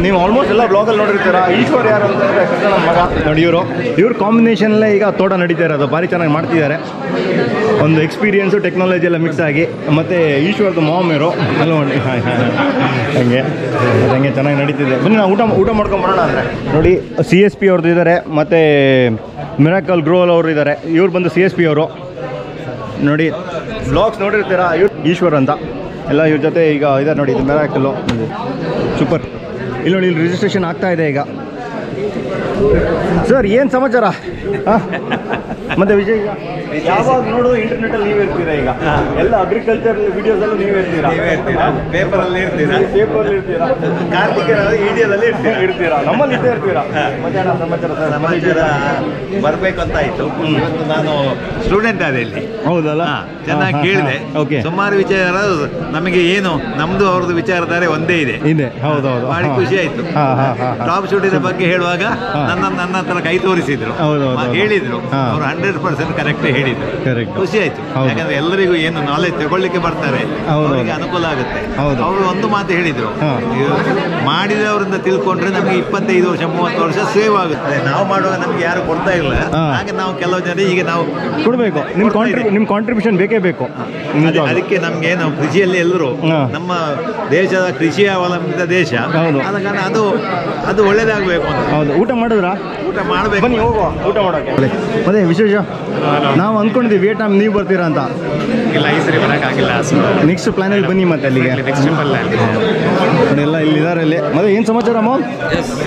ನೀವು ಆಲ್ಮೋಸ್ಟ್ ಎಲ್ಲ ಬ್ಲಾಗಲ್ಲಿ ನೋಡಿರ್ತೀರ? ಈಶ್ವರ್ ಯಾರು ಅಂತಂದ್ರೆ ಕೃಷ್ಣನ ಮಗ. ನೋಡಿ ಇವರು. ಇವ್ರ ಕಾಂಬಿನೇಷನಲ್ಲೇ ಈಗ ತೋಟ ನಡೀತಾ ಇರೋದು. ಭಾರಿ ಚೆನ್ನಾಗಿ ಮಾಡ್ತಿದ್ದಾರೆ. ಒಂದು ಎಕ್ಸ್ಪೀರಿಯನ್ಸು ಟೆಕ್ನಾಲಜಿ ಎಲ್ಲ ಮಿಕ್ಸ್ ಆಗಿ. ಮತ್ತು ಈಶ್ವರದ ಮಾಮ್ ಇರೋ ಅಲ್ಲ ನೋಡಿ ಹಾಂ ಹಂಗೆ? ಹಂಗೆ? ಚೆನ್ನಾಗಿ ನಡೀತಿದೆ. ಬನ್ನಿ, ನಾವು ಊಟ ಊಟ ಮಾಡ್ಕೊಂಡು ಬರೋಣ ಅಂದರೆ. ನೋಡಿ ಸಿ ಎಸ್ ಪಿ ಅವ್ರದ್ದು ಇದ್ದಾರೆ ಮತ್ತು ಮಿರಾಕಲ್ ಗ್ರೋಲ್ ಅವರು ಇದ್ದಾರೆ ಇವ್ರು ಬಂದು ಸಿ ಎಸ್ ಪಿ ಅವರು. ನೋಡಿ ಬ್ಲಾಗ್ಸ್ ನೋಡಿರ್ತೀರಾ? ಇವ್ರು ಈಶ್ವರ್ ಅಂತ. ಎಲ್ಲ ಇವ್ರ ಜೊತೆ ಈಗ ಇದ್ದಾರೆ ನೋಡಿ, ಇದು ಮೆರಾಕಲ್ಲು ಸೂಪರ್ ಇಲ್ಲಿ ನೋಡಿ, ಇಲ್ಲಿ ರಿಜಿಸ್ಟ್ರೇಷನ್ ಆಗ್ತಾ ಇದೆ ಈಗ. ಸರ್ ಏನು ಸಮಾಚಾರ? ಆ? ಮತ್ತೆ ವಿಜಯ್ ಈಗ ಯಾವಾಗ ನೋಡು ಇಂಟರ್ನೆಟಲ್ಲಿ ನೀವೇ ಇರ್ತೀರಾ ಈಗ? ಎಲ್ಲ ಅಗ್ರಿಕಲ್ಚರ್ ವಿಡಿಯೋಸ್ ಅಲ್ಲೂ ನೀವೇ ಇರ್ತೀರಾ ಪೇಪರಲ್ಲಿ ಇರ್ತೀರಾ ಪೇಪರಲ್ಲಿ ಇರ್ತೀರಾ ಕಾರ್ತಿಕರ ಇಂಡಿಯಾದಲ್ಲಿ ಇರ್ತೀರಾ ಇರ್ತೀರಾ ನಮ್ಮಲ್ಲಿ ಇದ್ದೇ ಇರ್ತೀರಾ? ಸಮಾಚಾರ ಸರ್ ಸಮಾಚಾರ ಬರ್ಬೇಕು ಅಂತ ಆಯ್ತು ಇವತ್ತು ನಾನು ಸ್ಟೂಡೆಂಟ್ ಆದ ಇಲ್ಲಿ. ಹೌದಲ್ಲ? ಚೆನ್ನಾಗಿ ಕೇಳಿದೆ. ಸುಮಾರು ವಿಚಾರ ನಮಗೆ ಏನು ನಮ್ದು ಅವ್ರದ್ದು ವಿಚಾರಧಾರೆ ಒಂದೇ ಇದೆ. ಇದೆ. ಹೌದೌದು. ಭಾರಿ ಹಾ. ಖುಷಿ ಆಯ್ತು. ಟಾಪ್ ಶೂಟಿನ ಬಗ್ಗೆ ಹೇಳುವಾಗ ನನ್ನ ನನ್ನ ಹತ್ರ ಕೈ ತೋರಿಸಿದ್ರು. ಹೌದು, ಹೌದು, ಹೇಳಿದ್ರು. ಅವ್ರು ಅವರು ಹಂಡ್ರೆಡ್ ಪರ್ಸೆಂಟ್ ಕರೆಕ್ಟ್ ಹೇಳಿದ್ರು. ಕರೆಕ್ಟ್. ಖುಷಿ ಆಯ್ತು. ಯಾಕಂದ್ರೆ ಎಲ್ಲರಿಗೂ ಏನು ನಾಲೆಜ್ ತಗೊಳ್ಳಿಕ್ಕೆ ಬರ್ತಾರೆ. ಅವರಿಗೆ ಅನುಕೂಲ ಆಗುತ್ತೆ. ಹೌದು. ಅವರು ಒಂದು ಮಾತು ಹೇಳಿದ್ರು. ಮಾಡಿದವರಿಂದ ತಿಳ್ಕೊಂಡ್ರೆ ನಮಗೆ ಇಪ್ಪತ್ತೈದು ವರ್ಷ ಮೂವತ್ತು ವರ್ಷ ಸೇವ್ ಆಗುತ್ತೆ. ನಾವು ಮಾಡುವಾಗ ನಮ್ಗೆ ಯಾರು ಕೊಡ್ತಾ ಇಲ್ಲ. ಹಾಗೆ ನಾವು ಕೆಲವು ಜನ ಈಗ ನಾವು ಕೊಡಬೇಕು. ನಿಮ್ಮ ಕಾಂಟ್ರಿಬ್ಯೂಷನ್ ಬೇಕೇ ಬೇಕು. ಅದೇ- ಅದಕ್ಕೆ ನಮ್ಗೆ ನಾವು ಕೃಷಿಯಲ್ಲಿ ಎಲ್ಲರೂ ನಮ್ಮ ದೇಶದ ಕೃಷಿ ಅವಲಂಬಿತ ದೇಶ. ಆದ ಕಾರಣ ಅದು ಅದು ಒಳ್ಳೇದಾಗಬೇಕು ಅಂತ. ಹೌದು. ಊಟ ಮಾಡಿದ್ರಾ? ಊಟ ಮಾಡಬೇಕು. ಬನ್ನಿ ಹೋಗುವ. ಊಟ ಮಾಡೋಕೆ ಅದೇ ವಿಶೇಷ ನಾವು ಅಂದ್ಕೊಂಡಿದ್ವಿ ವಿಯೆಟ್ನಾಮ್ ನೀವು ಬರ್ತೀರಾ ಅಂತ. ಇಲ್ಲ ಈ ಸರಿ ಬರೋಕ್ಕಾಗಿಲ್ಲ ನೆಕ್ಸ್ಟ್ ಪ್ಲಾನಲ್ಲಿ ಬನ್ನಿ ಮತ್ತೆ ಅಲ್ಲಿಗೆ. ನೆಕ್ಸ್ಟ್ ಎಲ್ಲ ಇಲ್ಲಿದ್ದಾರೆ ಅಲ್ಲಿ. ಮತ್ತೆ ಏನು ಸಮಾಚಾರ ಅಮ್ಮ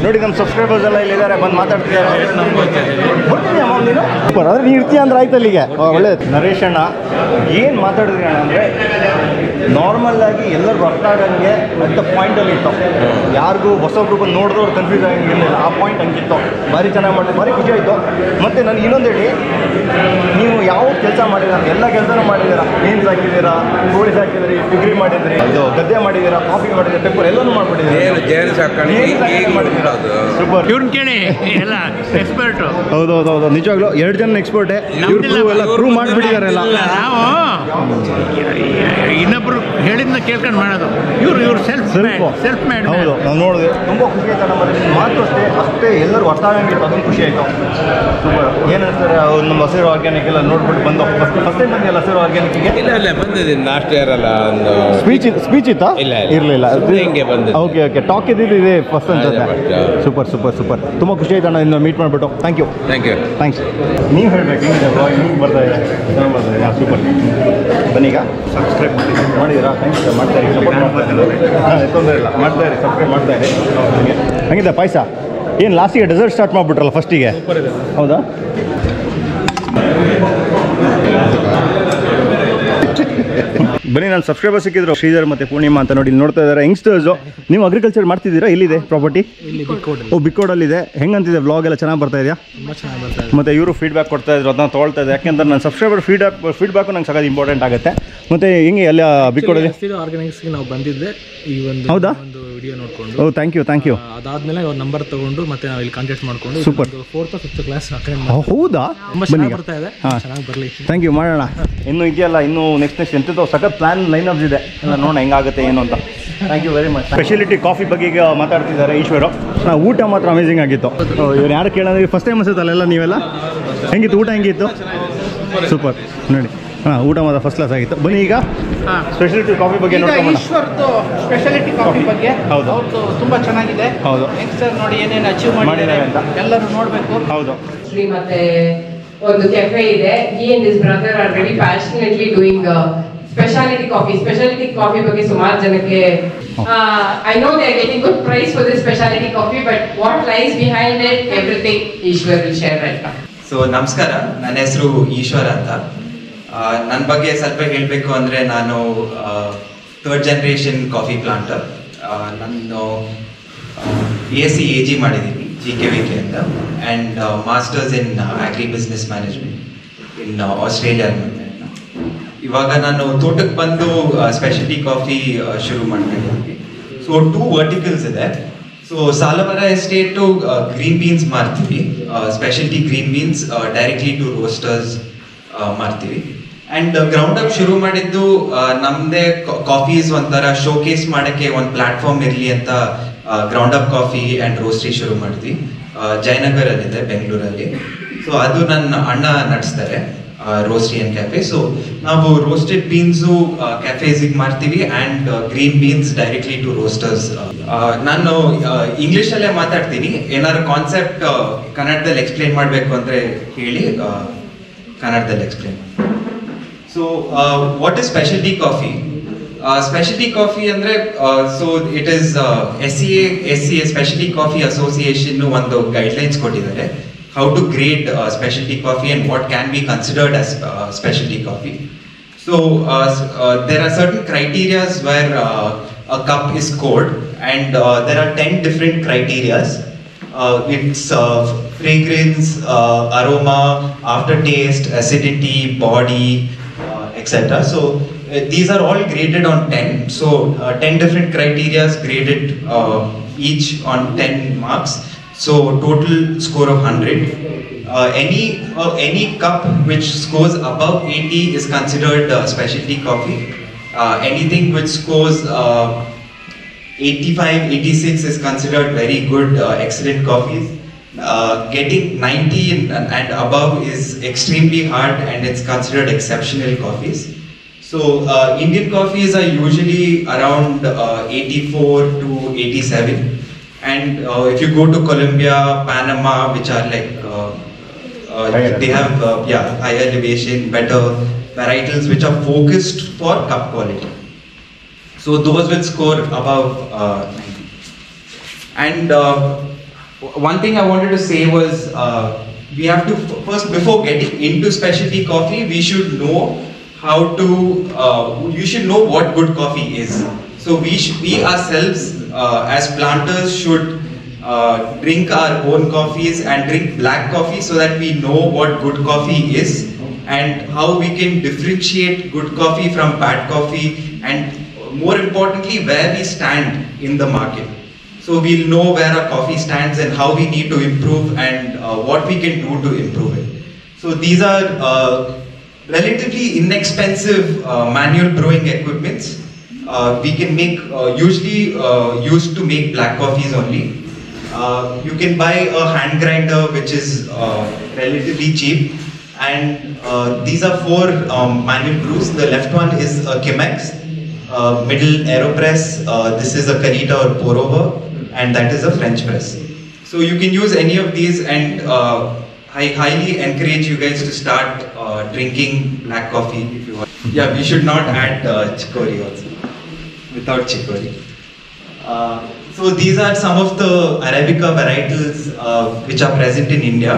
ನೋಡಿ ನಮ್ಮ ಸಬ್ಸ್ಕ್ರೈಬರ್ಸ್ ಎಲ್ಲ ಇಲ್ಲಿದ್ದಾರೆ ಬಂದು ಮಾತಾಡ್ತಿದ್ದಾರೆ ಬರ್ತೀನಿ ಅಮ್ಮ ನೀನು? ನೀನು ಇರ್ತೀಯ ಅಂದ್ರೆ ಆಯ್ತು ಅಲ್ಲಿಗೆ. ಒಳ್ಳೆ ಒಳ್ಳೇದು. ನರೇಶ್ ಅಣ್ಣ. ಏನು ಮಾತಾಡಿದ್ರಿ ಅಣ್ಣ ಅಂದರೆ? ನಾರ್ಮಲ್ ಆಗಿ ಎಲ್ಲರೂ ಅರ್ಥ ಆಗಂಗೆ ಅಂತ ಪಾಯಿಂಟಲ್ಲಿ ಇತ್ತು. ಯಾರಿಗೂ ಹೊಸೊಬ್ರು ಬಂದು ಕನ್ಫ್ಯೂಸ್ ಆಗಿರಲಿಲ್ಲ ಆ ಪಾಯಿಂಟ್ ಹಂಗಿತ್ತು. ಭಾರಿ ಚೆನ್ನಾಗಿ ಮಾಡಿದ್ರು ಭಾರಿ ಖುಷಿ ಆಯಿತು. ಮತ್ತು ನಾನು ಇನ್ನೊಂದು ಹೇಳಿ, ನೀವು ಯಾವ ಕೆಲಸ ಮಾಡಿದ್ದೀರಾ? ಎಲ್ಲ ಕೆಲಸನೂ ಮಾಡಿದ್ದೀರಾ? ಮೀನ್ಸ್ ಹಾಕಿದ್ದೀರಾ? ಕೋಳಿ ಹಾಕಿದ್ರಿ ಡಿಗ್ರಿ ಮಾಡಿದ್ರಿ ಇದು ಗದ್ದೆ ಮಾಡಿದ್ದೀರಾ ಕಾಫಿ ಮಾಡಿದ್ದೀರಾ ಪೆಪ್ಪರ್ ಎಲ್ಲನೂ ಇವ್ರನ್ನ ಕೇಳಿ ಎಲ್ಲ ಎಕ್ಸ್ಪರ್ಟು ಹೌದು ಹೌದು ಹೌದು. ನಿಜವಾಗ್ಲೂ ಎರಡು ಜನ ಎಕ್ಸ್ಪರ್ಟ್ ಇವ್ರು ಎಲ್ಲ ಪ್ರೂವ್ ಮಾಡಿಬಿಟ್ಟಿದ್ದಾರೆ ಎಲ್ಲ ನಾವು ಇನ್ನೊಬ್ರು ಹೇಳಿದ್ನ ಕೇಳ್ಕೊಂಡು ಮಾಡೋದು. ಇವ್ರು ಇವ್ರು ಸೆಲ್ಫ್ ಸೆಲ್ಫ್ ಸೆಲ್ಫ್ ಮೇಡ್ ಹೌದು ನಾವು ನೋಡಿದೆ. ತುಂಬ ಖುಷಿ ಆಯ್ತು ನಮ್ಮ ಮಾತು ಅಷ್ಟೇ ಅಷ್ಟೇ ಎಲ್ಲರೂ ಅರ್ಥ ಆಗಂಗಿತ್ತು ಅದೊಂದು ಖುಷಿ ಆಯ್ತು ಏನಂತಾರೆ ಏನು ಹೇಳ್ತಾರೆ ಅವ್ರು ನಮ್ಮ ಹಸಿರು ಆರ್ಗ್ಯಾನಿಕ್ ಎಲ್ಲ ನೋಡ್ಬಿಟ್ಟು ಬಂದು ಫಸ್ಟ್ ಫಸ್ಟ್ ಟೈಮ್ ಬಂದಿಲ್ಲ ಸರ್ ಆರ್ಗ್ಯಾನಿಕ್ಗೆ ಇಲ್ಲ ಇಲ್ಲ ಬಂದಿದ್ದೀನಿ. ಲಾಸ್ಟ್ ಇಯರ್ ಅಲ್ಲ ಒಂದು ಸ್ಪೀಚ್ ಸ್ಪೀಚ್ ಇತ್ತಾ? ಇಲ್ಲ. ಇರಲಿಲ್ಲ. ಹಿಂಗೆ ಬಂದು ಓಕೆ ಓಕೆ ಟಾಕ್ ಇದ್ದಿದ್ದು ಇದೆ ಫಸ್ಟ್ ಅನ್ಸುತ್ತೆ ಹೌದು. ಸೂಪರ್ ಸೂಪರ್ ಸೂಪರ್ ತುಂಬ ಖುಷಿ ಆಯ್ತು ಅಣ್ಣ ಇನ್ನು ಮೀಟ್ ಮಾಡಿಬಿಟ್ಟು. Thank you thank you thanks ನೀವು ಹೇಳಬೇಕು ಹಿಂಗೆ ಹಿಂಗೆ ಬರ್ತಾ ಇದೆ. ಬರ್ತಾ ಇದೆ. ಸೂಪರ್ ಬನ್ನೀಗ ಸಬ್ಸ್ಕ್ರೈಬ್ ಮಾಡಿ. ಮಾಡಿದ್ದೀರಾ ಥ್ಯಾಂಕ್ಸ್ ಮಾಡ್ತಾ ಇರಿ. ಸಪೋರ್ಟ್ ಮಾಡ್ತಾ ತೊಂದರೆ ಇಲ್ಲ. ಮಾಡ್ತಾ ಇರಿ. ಸಬ್ಸ್ಕ್ರೈಬ್ ಮಾಡ್ತಾ ಇರಿ. ಹಂಗೆ ಹಂಗಿದೆ ಪಾಯಸ? ಏನು ಲಾಸ್ಟಿಗೆ ಡೆಸರ್ಟ್ ಸ್ಟಾರ್ಟ್ ಮಾಡಿಬಿಟ್ರಲ್ಲ ಫಸ್ಟಿಗೆ ಹೌದಾ? ಬನ್ನಿ ನಾನು ಸಬ್ಸ್ಕ್ರೈಬರ್ ಸಿಕ್ಕಿದ್ರು ಶ್ರೀಧರ್ ಮತ್ತೆ ಪೂರ್ಣಿಮಾ ಅಂತ ನೋಡಿ ಇಲ್ಲಿ ನೋಡ್ತಾ ಇದ್ದಾರೆ. ಯಂಗ್ಸ್ಟರ್ಸು ನೀವು ಅಗ್ರಿಕಲ್ಚರ್ ಮಾಡ್ತಿದ್ದೀರಾ? ಇಲ್ಲಿದೆ ಪ್ರಾಪರ್ಟಿ ಓ ಬಿಕ್ಕೋಡಲ್ಲಿದೆ ಹೆಂಗಂತಿದೆ ವ್ಲಾಗ್ ಎಲ್ಲ? ಚೆನ್ನಾಗಿ ಬರ್ತಾ ಇದೆಯಾ? ಮತ್ತೆ ಇವರು ಫೀಡ್ಬ್ಯಾಕ್ ಕೊಡ್ತಾ ಇದ್ರು ಅದನ್ನ ತೊಗೊಳ್ತಾ ಇದೆ ಯಾಕೆಂದ್ರೆ ನನ್ನ ಸಬ್ಸ್ಕ್ರೈಬರ್ ಫೀಡ್ಬ್ಯಾಕ್ ಫೀಡ್ಬ್ಯಾಕು ನಂಗೆ ಸಖತ್ ಇಂಪಾರ್ಟೆಂಟ್ ಆಗುತ್ತೆ. ಮತ್ತೆ ಹೆಂಗೆ ಎಲ್ಲ ಬಿಕ್ಕೋಡಲ್ಲಿ ಆರ್ಗಾನಿಕ್ಸ್ಗೆ ನಾವು ಬಂದಿದ್ದೆ. ಈ ಒಂದು ಹೌದಾ? ಒಂದು ವಿಡಿಯೋ ನೋಡ್ಕೊಂಡು. ಓ ಥ್ಯಾಂಕ್ ಯು ಥ್ಯಾಂಕ್ ಯು ಅದಾದ್ಮೇಲೆ ಅವ್ರ ನಂಬರ್ ತಗೊಂಡು ಮತ್ತೆ ನಾವು ಇಲ್ಲಿ ಕಾಂಟ್ಯಾಕ್ಟ್ ಮಾಡ್ಕೊಂಡು ಸೂಪರ್ ಫೋರ್ತ್ ಫಿಫ್ತ್ ಕ್ಲಾಸ್ ಹೌದಾ? ತುಂಬಾ ಬನ್ನಿ ಚೆನ್ನಾಗಿ ಬರ್ತಾ ಇದೆ. ಚೆನ್ನಾಗಿ ಬರಲಿ. ಥ್ಯಾಂಕ್ ಯು ಮಾಡೋಣ. ಇನ್ನೂ ಇದೆಯಲ್ಲ ಇನ್ನೂ ನೆಕ್ಸ್ಟ್ ನೆಕ್ಸ್ಟ್ ಎಂಥದ್ದು ಸಖತ್ ಪ್ಲಾನ್ ಲೈನ್ ಅಪ್ಸ್ ಇದೆ. ಎಲ್ಲ ನೋಡೋಣ ಹೆಂಗಾಗುತ್ತೆ ಏನು ಅಂತ. Thank you very much specialty coffee ಬಗ್ಗೆ ಈಗ ಮಾತಾಡ್ತಿದ್ದಾರೆ ಈಶ್ವರು. ನಾವು ಊಟ ಮಾತ್ರ ಅಮೇಸಿಂಗ್ ಆಗಿತ್ತು. ಇವ್ರು ಯಾರು ಕೇಳೋದ್ರೆ ಫಸ್ಟ್ ಟೈಮ್ ಅನ್ಸುತ್ತೆ ಅಲ್ಲೆಲ್ಲ ನೀವೆಲ್ಲ? ಹೆಂಗಿತ್ತು ಊಟ ಹೆಂಗಿತ್ತು? ಸೂಪರ್ ನೋಡಿ. ಹಾಂ ಊಟ ಮಾತ್ರ ಫಸ್ಟ್ ಕ್ಲಾಸ್ ಆಗಿತ್ತು. ಬನ್ನಿ ಈಗ. ಸ್ಪೆಷಾಲಿಟಿ ಕಾಫಿ ಬಗ್ಗೆ ಈಶ್ವರ್ದು ಸ್ಪೆಷಾಲಿಟಿ ಕಾಫಿ ಬಗ್ಗೆ ಹೌದು. ಅವ್ರದ್ದು ತುಂಬಾ ಚೆನ್ನಾಗಿದೆ. ಹೌದು. ಯಂಗ್ಸ್ಟರ್ ನೋಡಿ ಏನೇನು ಅಚೀವ್ ಮಾಡಿದ್ದಾರೆ ಅಂತ. ಎಲ್ಲರೂ ನೋಡಬೇಕು. ಹೌದು. ಶ್ರೀ ಮತ್ತೆ ಒಂದು ಕೆಫೆ ಇದೆ. ಈ and is brother are very passionately doing specialty coffee specialty coffee ಬಗ್ಗೆ ಸುಮಾರು ಜನಕ್ಕೆ I know they are getting good price for this specialty coffee but what lies behind it everything Eshwar will share right so ನಮಸ್ಕಾರ. ನನ್ನ ಹೆಸರು ಈಶ್ವರ್ ಅಂತ. ನನ್ನ ಬಗ್ಗೆ ಸ್ವಲ್ಪ ಹೇಳಬೇಕು ಅಂದರೆ ನಾನು ಥರ್ಡ್ ಜನ್ರೇಷನ್ ಕಾಫಿ ಪ್ಲಾಂಟರ್ ನಾನು ಎ ಸಿ ಎ ಜಿ ಮಾಡಿದ್ದೀನಿ ಜಿ ಕೆ ವಿ ಕೆ ಅಂತ. And masters in agri business management in Australia ಇವಾಗ ನಾನು ತೋಟಕ್ಕೆ ಬಂದು ಸ್ಪೆಷಾಲಿಟಿ ಕಾಫಿ ಶುರು ಮಾಡ್ತಿದ್ದೀನಿ ಸೊ ಟೂ ವರ್ಟಿಕಲ್ಸ್ ಇದೆ. So Salamara estate green beans ಮಾರ್ತೀವಿ. Specialty green beans directly to roasters ಮಾರ್ತೀವಿ. ಆ್ಯಂಡ್ ಗ್ರೌಂಡ್ ಅಪ್ ಶುರು ಮಾಡಿದ್ದು ನಮ್ಮದೇ ಕಾಫೀಸ್ ಒಂಥರ ಶೋಕೇಸ್ ಮಾಡೋಕ್ಕೆ ಒಂದು ಪ್ಲಾಟ್ಫಾರ್ಮ್ ಇರಲಿ ಅಂತ ground up coffee and roastery ಶುರು ಮಾಡಿದ್ವಿ ಜಯನಗರಲ್ಲಿದೆ, ಬೆಂಗಳೂರಲ್ಲಿ. ಸೊ ಅದು ನನ್ನ ಅಣ್ಣ ನಡೆಸ್ತಾರೆ. ರೋಸ್ಟ್ರಿ ಅಂಡ್ ಕ್ಯಾಫೆ ಸೊ ನಾವು ರೋಸ್ಟೆಡ್ ಬೀನ್ಸು ಕ್ಯಾಫೇಸಿಗೆ ಮಾಡ್ತೀವಿ and green beans directly to roasters ನಾನು ಇಂಗ್ಲೀಷಲ್ಲೇ ಮಾತಾಡ್ತೀನಿ. ಏನಾದ್ರು ಕಾನ್ಸೆಪ್ಟ್ ಕನ್ನಡದಲ್ಲಿ ಎಕ್ಸ್ಪ್ಲೇನ್ ಮಾಡಬೇಕು ಅಂದರೆ ಹೇಳಿ ಕನ್ನಡದಲ್ಲಿ explain so what is specialty coffee specialty coffee ಅಂದ್ರೆ so it is S C S C A specialty coffee association ಒಂದು ಗೈಡ್ಲೈನ್ಸ್ ಕೊಟ್ಟಿದ್ದಾರೆ. how to grade uh, specialty coffee and what can be considered as uh, specialty coffee. So uh, uh, there are certain criteria where uh, a cup is scored and there are 10 different criteria. it's fragrance, aroma, aftertaste, acidity, body, etc. So these are all graded on 10. So 10 different criteria graded each on 10 marks so total score of 100. uh, any uh, any cup which scores above 80 is considered uh, specialty coffee. Uh, anything which scores uh, 85, 86 is considered very good, excellent coffees. Getting 90 and, above is extremely hard and it's considered exceptional coffees. So Indian coffees are usually around uh, 84 to 87 and uh, if you go to Colombia, Panama which are like uh, uh, they have uh, yeah higher elevation, better varietals which are focused for cup quality. So those will score above uh, 90. And uh, one thing I wanted to say was uh, we have to first before getting into specialty coffee, we should know how to. Uh, you should know what good coffee is. So we sh- we ourselves as planters should uh, drink our own coffees and drink black coffee so that we know what good coffee is and how we can differentiate good coffee from bad coffee and more importantly where we stand in the market. So we'll know where our coffee stands and how we need to improve and uh, what we can do to improve it. So these are uh, relatively inexpensive uh, manual brewing equipments uh, we can make uh, usually uh, used to make black coffees only uh, you can buy a hand grinder which is uh, relatively cheap and uh, these are four um, manual brews. The left one is a Chemex, middle Aeropress, this is a Carita or pour over and that is a French press. So you can use any of these and I highly encourage you guys to start drinking black coffee if you want. Yeah, we should not add uh, chicory also, without chicory. Uh, so these are some of the Arabica varietals uh, which are present in India.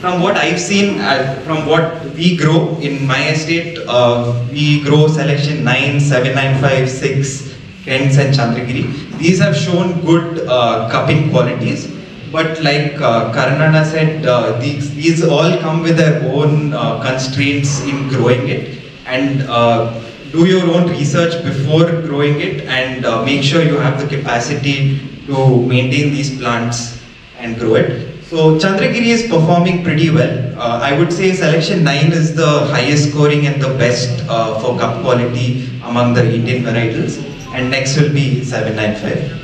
From what I've seen, uh, from what we grow in my estate, uh, we grow selection 9, 7, 9, 5, 6, Kents and Chandragiri. These have shown good uh, cupping qualities. But like uh, Karanana said, uh, these, these all come with their own constraints in growing it. And do your own research before growing it and uh, make sure you have the capacity to maintain these plants and grow it. So Chandragiri is performing pretty well. Uh, I would say selection 9 is the highest scoring and the best uh, for cup quality among the Indian varietals. And next will be 795.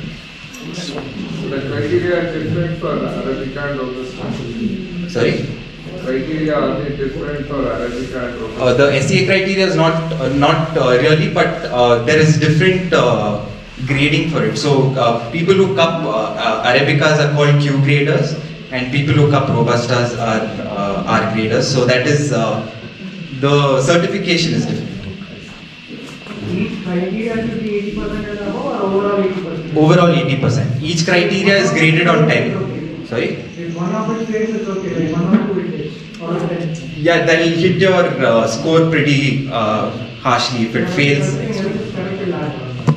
The criteria are different for Arabica and. Sorry? Criteria are they different for Arabica and Robusta? Uh, the SCA criteria is not uh, not uh, really, but uh, there is different uh, grading for it. So uh, people who cup arabicas are called Q graders, and people who cup robustas are uh, R graders. So that is uh, the certification is different. Each criteria should be eighty percent and above or overall eighty percent? Overall 80%. Each criteria is graded on 10. Sorry. If one of it fails, it's okay, like one or two it is, or a ten. Yeah, that will hit your uh, score pretty uh, harshly if it fails.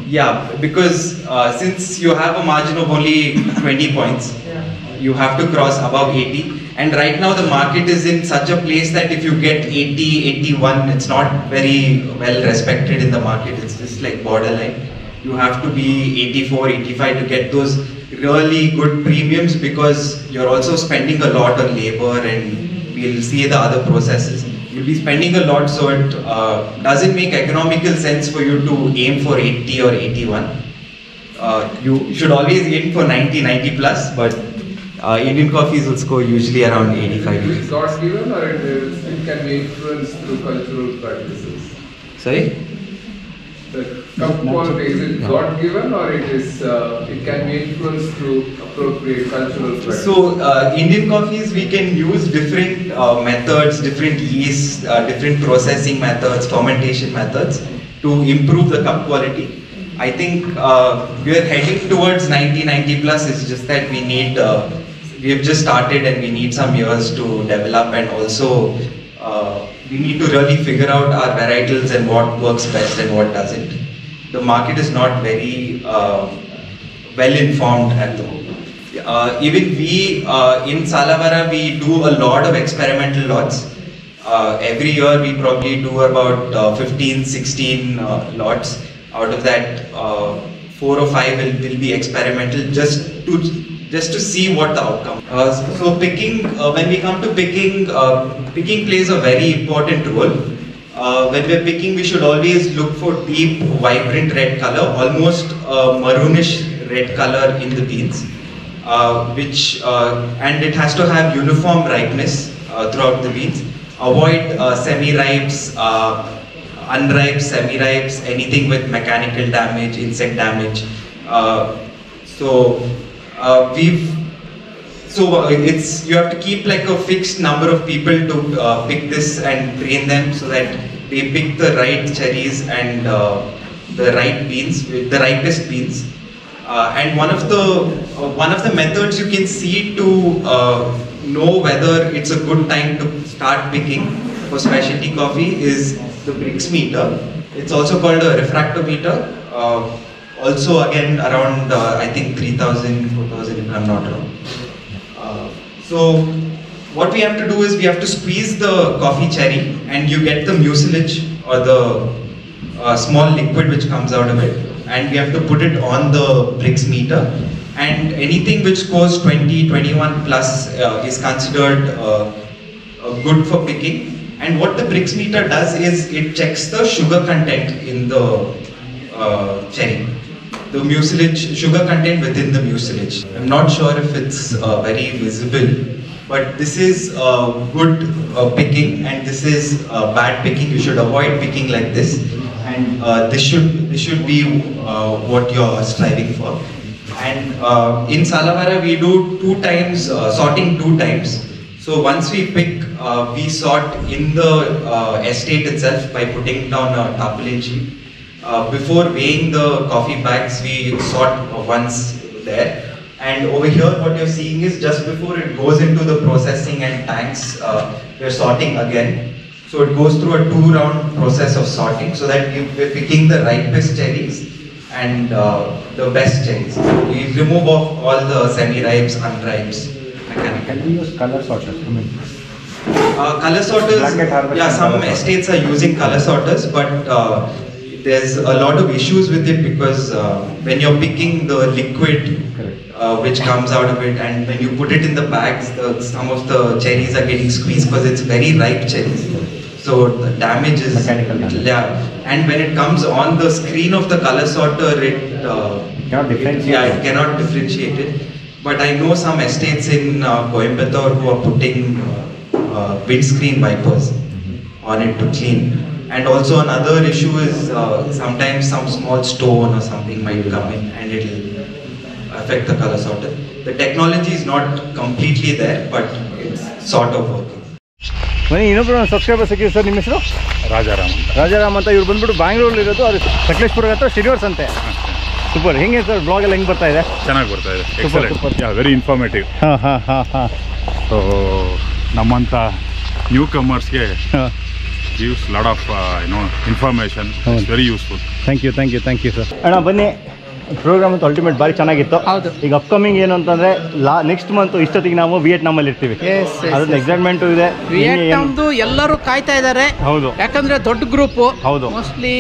Yeah, because uh, since you have a margin of only 20 points, you have to cross above 80. And right now the market is in such a place that if you get 80, 81, it's not very well respected in the market. It's just like borderline. You have to be 84, 85 to get those really good premiums because you're also spending a lot on labor and we'll see the other processes. You'll be spending a lot, so it uh, doesn't make economical sense for you to aim for 80 or 81. Uh, you should always aim for 90, 90 plus, but uh, Indian coffees will score usually around 85. Is it given or it, is, it can be influenced through cultural practices? Sorry? The cup quality, is it God given or it is, uh, it can be influenced through appropriate cultural practices? So uh, Indian coffees we can use different uh, methods, different yeast, uh, different processing methods, fermentation methods to improve the cup quality. I think uh, we are heading towards 90, 90 plus. It's just that we need, uh, we have just started and we need some years to develop and also uh, we need to really figure out our varietals and what works best and what doesn't. The market is not very uh, well informed at the moment. Uh, even we uh, in Salavara we do a lot of experimental lots. Uh, every year we probably do about uh, 15, 16 uh, lots. Out of that, four or five will, will be experimental just to just to see what the outcome. Uh, so picking, uh, when we come to picking, uh, picking plays a very important role. Uh, when we're picking, we should always look for deep, vibrant red color, almost uh, maroonish red color in the beans, uh, which and it has to have uniform ripeness throughout the beans. Avoid semi-ripes, unripe, semi-ripes, anything with mechanical damage, insect damage. So uh, we've so uh, it's you have to keep like a fixed number of people to uh, pick this and train them so that they pick the right cherries and uh, the right beans, the ripest beans. Uh, and one of the uh, one of the methods you can see to know whether it's a good time to start picking for specialty coffee is the Brix meter. It's also called a refractometer. Uh, also again around uh, I think 3000, 4000 if I'm not wrong. Uh, so what we have to do is we have to squeeze the coffee cherry and you get the mucilage or the uh, small liquid which comes out of it. And we have to put it on the Brix meter. And anything which scores 20, 21 plus uh, is considered uh, uh, good for picking. And what the Brix meter does is it checks the sugar content in the uh, cherry the mucilage, sugar content within the mucilage. I'm not sure if it's uh, very visible, but this is uh, good uh, picking and this is bad picking. You should avoid picking like this, and uh, this should this should be uh, what you're striving for. And uh, in Salavara, we do two times sorting two times. So once we pick, we sort in the estate itself by putting down a tarpaulin sheet. Uh, before weighing the coffee bags, we sort once there. And over here, what you're seeing is just before it goes into the processing and tanks, uh, we're sorting again. So it goes through a two-round process of sorting, so that we- we're picking the ripest cherries and uh, the best cherries. We remove off all the semi-ripes, unripes. Can we use color sorters? I mean, Uh, color sorters, yeah, some estates are using color sorters, but uh, there's a lot of issues with it because uh, when you're picking the liquid uh, which comes out of it, and when you put it in the bags, the, some of the cherries are getting squeezed because it's very ripe cherries. So the damage is Mechanical damage. yeah, and when it comes on the screen of the color sorter, it uh, Cannot differentiate Yeah, it. it cannot differentiate it. But I know some estates in uh, Coimbatore who are putting uh, uh, windscreen wipers on it to clean. And also another issue is uh, sometimes some small stone or something might come in and it will affect the color sorter. The technology is not completely there, but it's sort of working. ಬನ್ನಿ ಇನ್ನೊಬ್ರು subscriber ಸಿಕ್ಕಿದ್ರು sir ನಿಮ್ಮ ಹೆಸರು ರಾಜಾರಾಮ್ ಅಂತ ರಾಜಾರಾಮ್ ಅಂತ ಇವ್ರು ಬಂದ್ಬಿಟ್ಟು ಬ್ಯಾಂಗ್ಳೂರಲ್ಲಿ ಇರೋದು ಅದು ಸಕಲೇಶ್ಪುರ ಹತ್ರ ಶ್ರೀನಿವಾಸ್ ಅಂತೆ ಸೂಪರ್ ಹೆಂಗೆ ಸರ್ ಬ್ಲಾಗ್ ಎಲ್ಲ ಹೆಂಗೆ ಬರ್ತಾ ಇದೆ ಚೆನ್ನಾಗಿ ಬರ್ತಾ ಇದೆ super. ಎಕ್ಸಲೆಂಟ್ ವೆರಿ ಇನ್ಫಾರ್ಮೇಟಿವ್ ಹಾಂ ಹಾಂ ಹಾಂ ಹಾಂ ಸೊ ನಮ್ಮಂಥ new ಕಮರ್ಸ್ಗೆ gives lot of you know information. Very useful thank you thank you thank you sir ಅಣ್ಣ ಬನ್ನಿ. ಪ್ರೋಗ್ರಾಮ್ ಅಂತ ಅಲ್ಟಿಮೇಟ್ ಭಾರಿ ಚೆನ್ನಾಗಿತ್ತು. ಹೌದು. ಈಗ ಅಪ್ಕಮಿಂಗ್ ಏನು ಅಂತಂದ್ರೆ ಲಾ ನೆಕ್ಸ್ಟ್ ಮಂತ್ ಇಷ್ಟೊತ್ತಿಗೆ ನಾವು ವಿಯೆಟ್ನಾಮಲ್ಲಿ ಇರ್ತೀವಿ ಎಸ್ yes, ಅದ್ರ yes. ಎಕ್ಸೈಟ್ಮೆಂಟು ಇದೆ ವಿಯೆಟ್ನಾಮ್ದು ಎಲ್ಲರೂ ಕಾಯ್ತಾ ಇದ್ದಾರೆ. ಹೌದು. ಯಾಕಂದ್ರೆ ದೊಡ್ಡ ಗ್ರೂಪ್ ಹೌದು. ಮೋಸ್ಟ್ಲಿ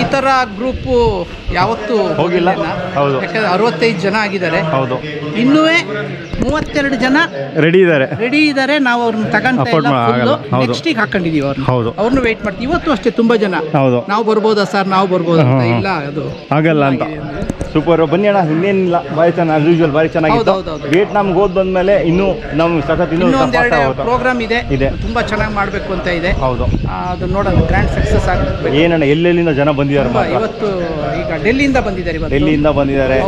ಈ ತರ ಗ್ರೂಪ್ ಯಾವತ್ತು ಹೋಗಿಲ್ಲ. ಹೌದು. ಯಾಕಂದ್ರೆ ಅರವತ್ತೈದು ಜನ ಆಗಿದ್ದಾರೆ. ಹೌದು. ಇನ್ನೂ ಮೂವತ್ತೆರಡು ಜನ ರೆಡಿ ಇದ್ದಾರೆ. ರೆಡಿ ಇದ್ದಾರೆ. ನಾವು ಅವ್ರನ್ನ ತಗೊಂಡು. ನೆಕ್ಸ್ಟಿಗೆ ಹಾಕೊಂಡಿದೀವಿ ಅವ್ರನ್ನ. ಹೌದು. ಅವ್ರನ್ನ ವೇಟ್ ಮಾಡ್ತೀವಿ. ಇವತ್ತು ಅಷ್ಟೇ ತುಂಬಾ ಜನ. ಹೌದು. ನಾವು ಬರ್ಬೋದಾ ಸರ್? ನಾವು ಬರ್ಬೋದಾ ಇಲ್ಲ ಅದು ಆಗಲ್ಲ ಅಂತ. ಸೂಪರ್ ಬನ್ನಿ ಅಣ್ಣ ಇನ್ನೇನಿಲ್ಲ. ಭಾರಿ ಚೆನ್ನಾಗಿ ಯೂಶುವಲ್ ಭಾರಿ ಚೆನ್ನಾಗಿತ್ತು. ಗೇಟ್ ನಮ್ಗೆ ಹೌದು. ವಿಯೆಟ್ನಾಮ್ಗೆ ಹೋದ್ ಬಂದ್ಮೇಲೆ ಇನ್ನೂ ನಮ್ ಸಖತ್ ಇನ್ನೂ. ಪ್ರೋಗ್ರಾಮ್ ಇದೆ. ಇದೆ. ತುಂಬಾ ಚೆನ್ನಾಗಿ ಮಾಡಬೇಕು ಅಂತ ಇದೆ. ಹೌದು. ಅದು ನೋಡೋಣ. ಗ್ರ್ಯಾಂಡ್ ಸಕ್ಸಸ್ ಆಗಬೇಕು. ಏನಣ್ಣ ಎಲ್ಲೆಲ್ಲಿಂದ ಜನ ಬಂದಿದ್ದಾರೆ ಇವತ್ತು ಈಗ ಡೆಲ್ಲಿಯಿಂದ ಬಂದಿದ್ದಾರೆ ಇವತ್ತು. ಡೆಲ್ಲಿಯಿಂದ ಬಂದಿದ್ದಾರೆ.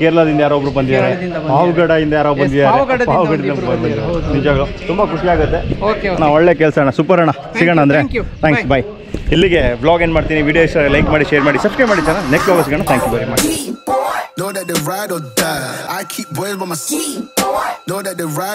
ಕೇರಳದಿಂದ ಯಾರೋ ಒಬ್ರು ಬಂದಿದ್ದಾರೆ. ಪಾವಗಡದಿಂದ ಯಾರೋ ಬಂದಿದ್ದಾರೆ. ಪಾವಗಡದಿಂದ ಬಂದಿದ್ದಾರೆ. ತುಂಬಾ ಖುಷಿ ಆಗುತ್ತೆ. ಒಳ್ಳೆ ಕೆಲಸ ಅಣ್ಣ. ಸೂಪರ್ ಅಣ್ಣ. ಸಿಗೋಣ ಅಂದ್ರೆ. ಥ್ಯಾಂಕ್ಸ್ ಬಾಯ್ ಇಲ್ಲಿಗೆ ಬ್ಲಾಗ್ ಏನು ಮಾಡ್ತೀನಿ ವಿಡಿಯೋ ಇಷ್ಟ ಲೈಕ್ ಮಾಡಿ ಶೇರ್ ಮಾಡಿ ಸಬ್ಸ್ಕ್ರೈಬ್ ಮಾಡಿ ಚೆನ್ನಾಗಿ ನೆಕ್ಸ್ಟ್ ಬ್ಲಾಗ್ ಸಿಗೋಣ thank you very much know that they ride are die I keep boys bye my side. Know that they ride.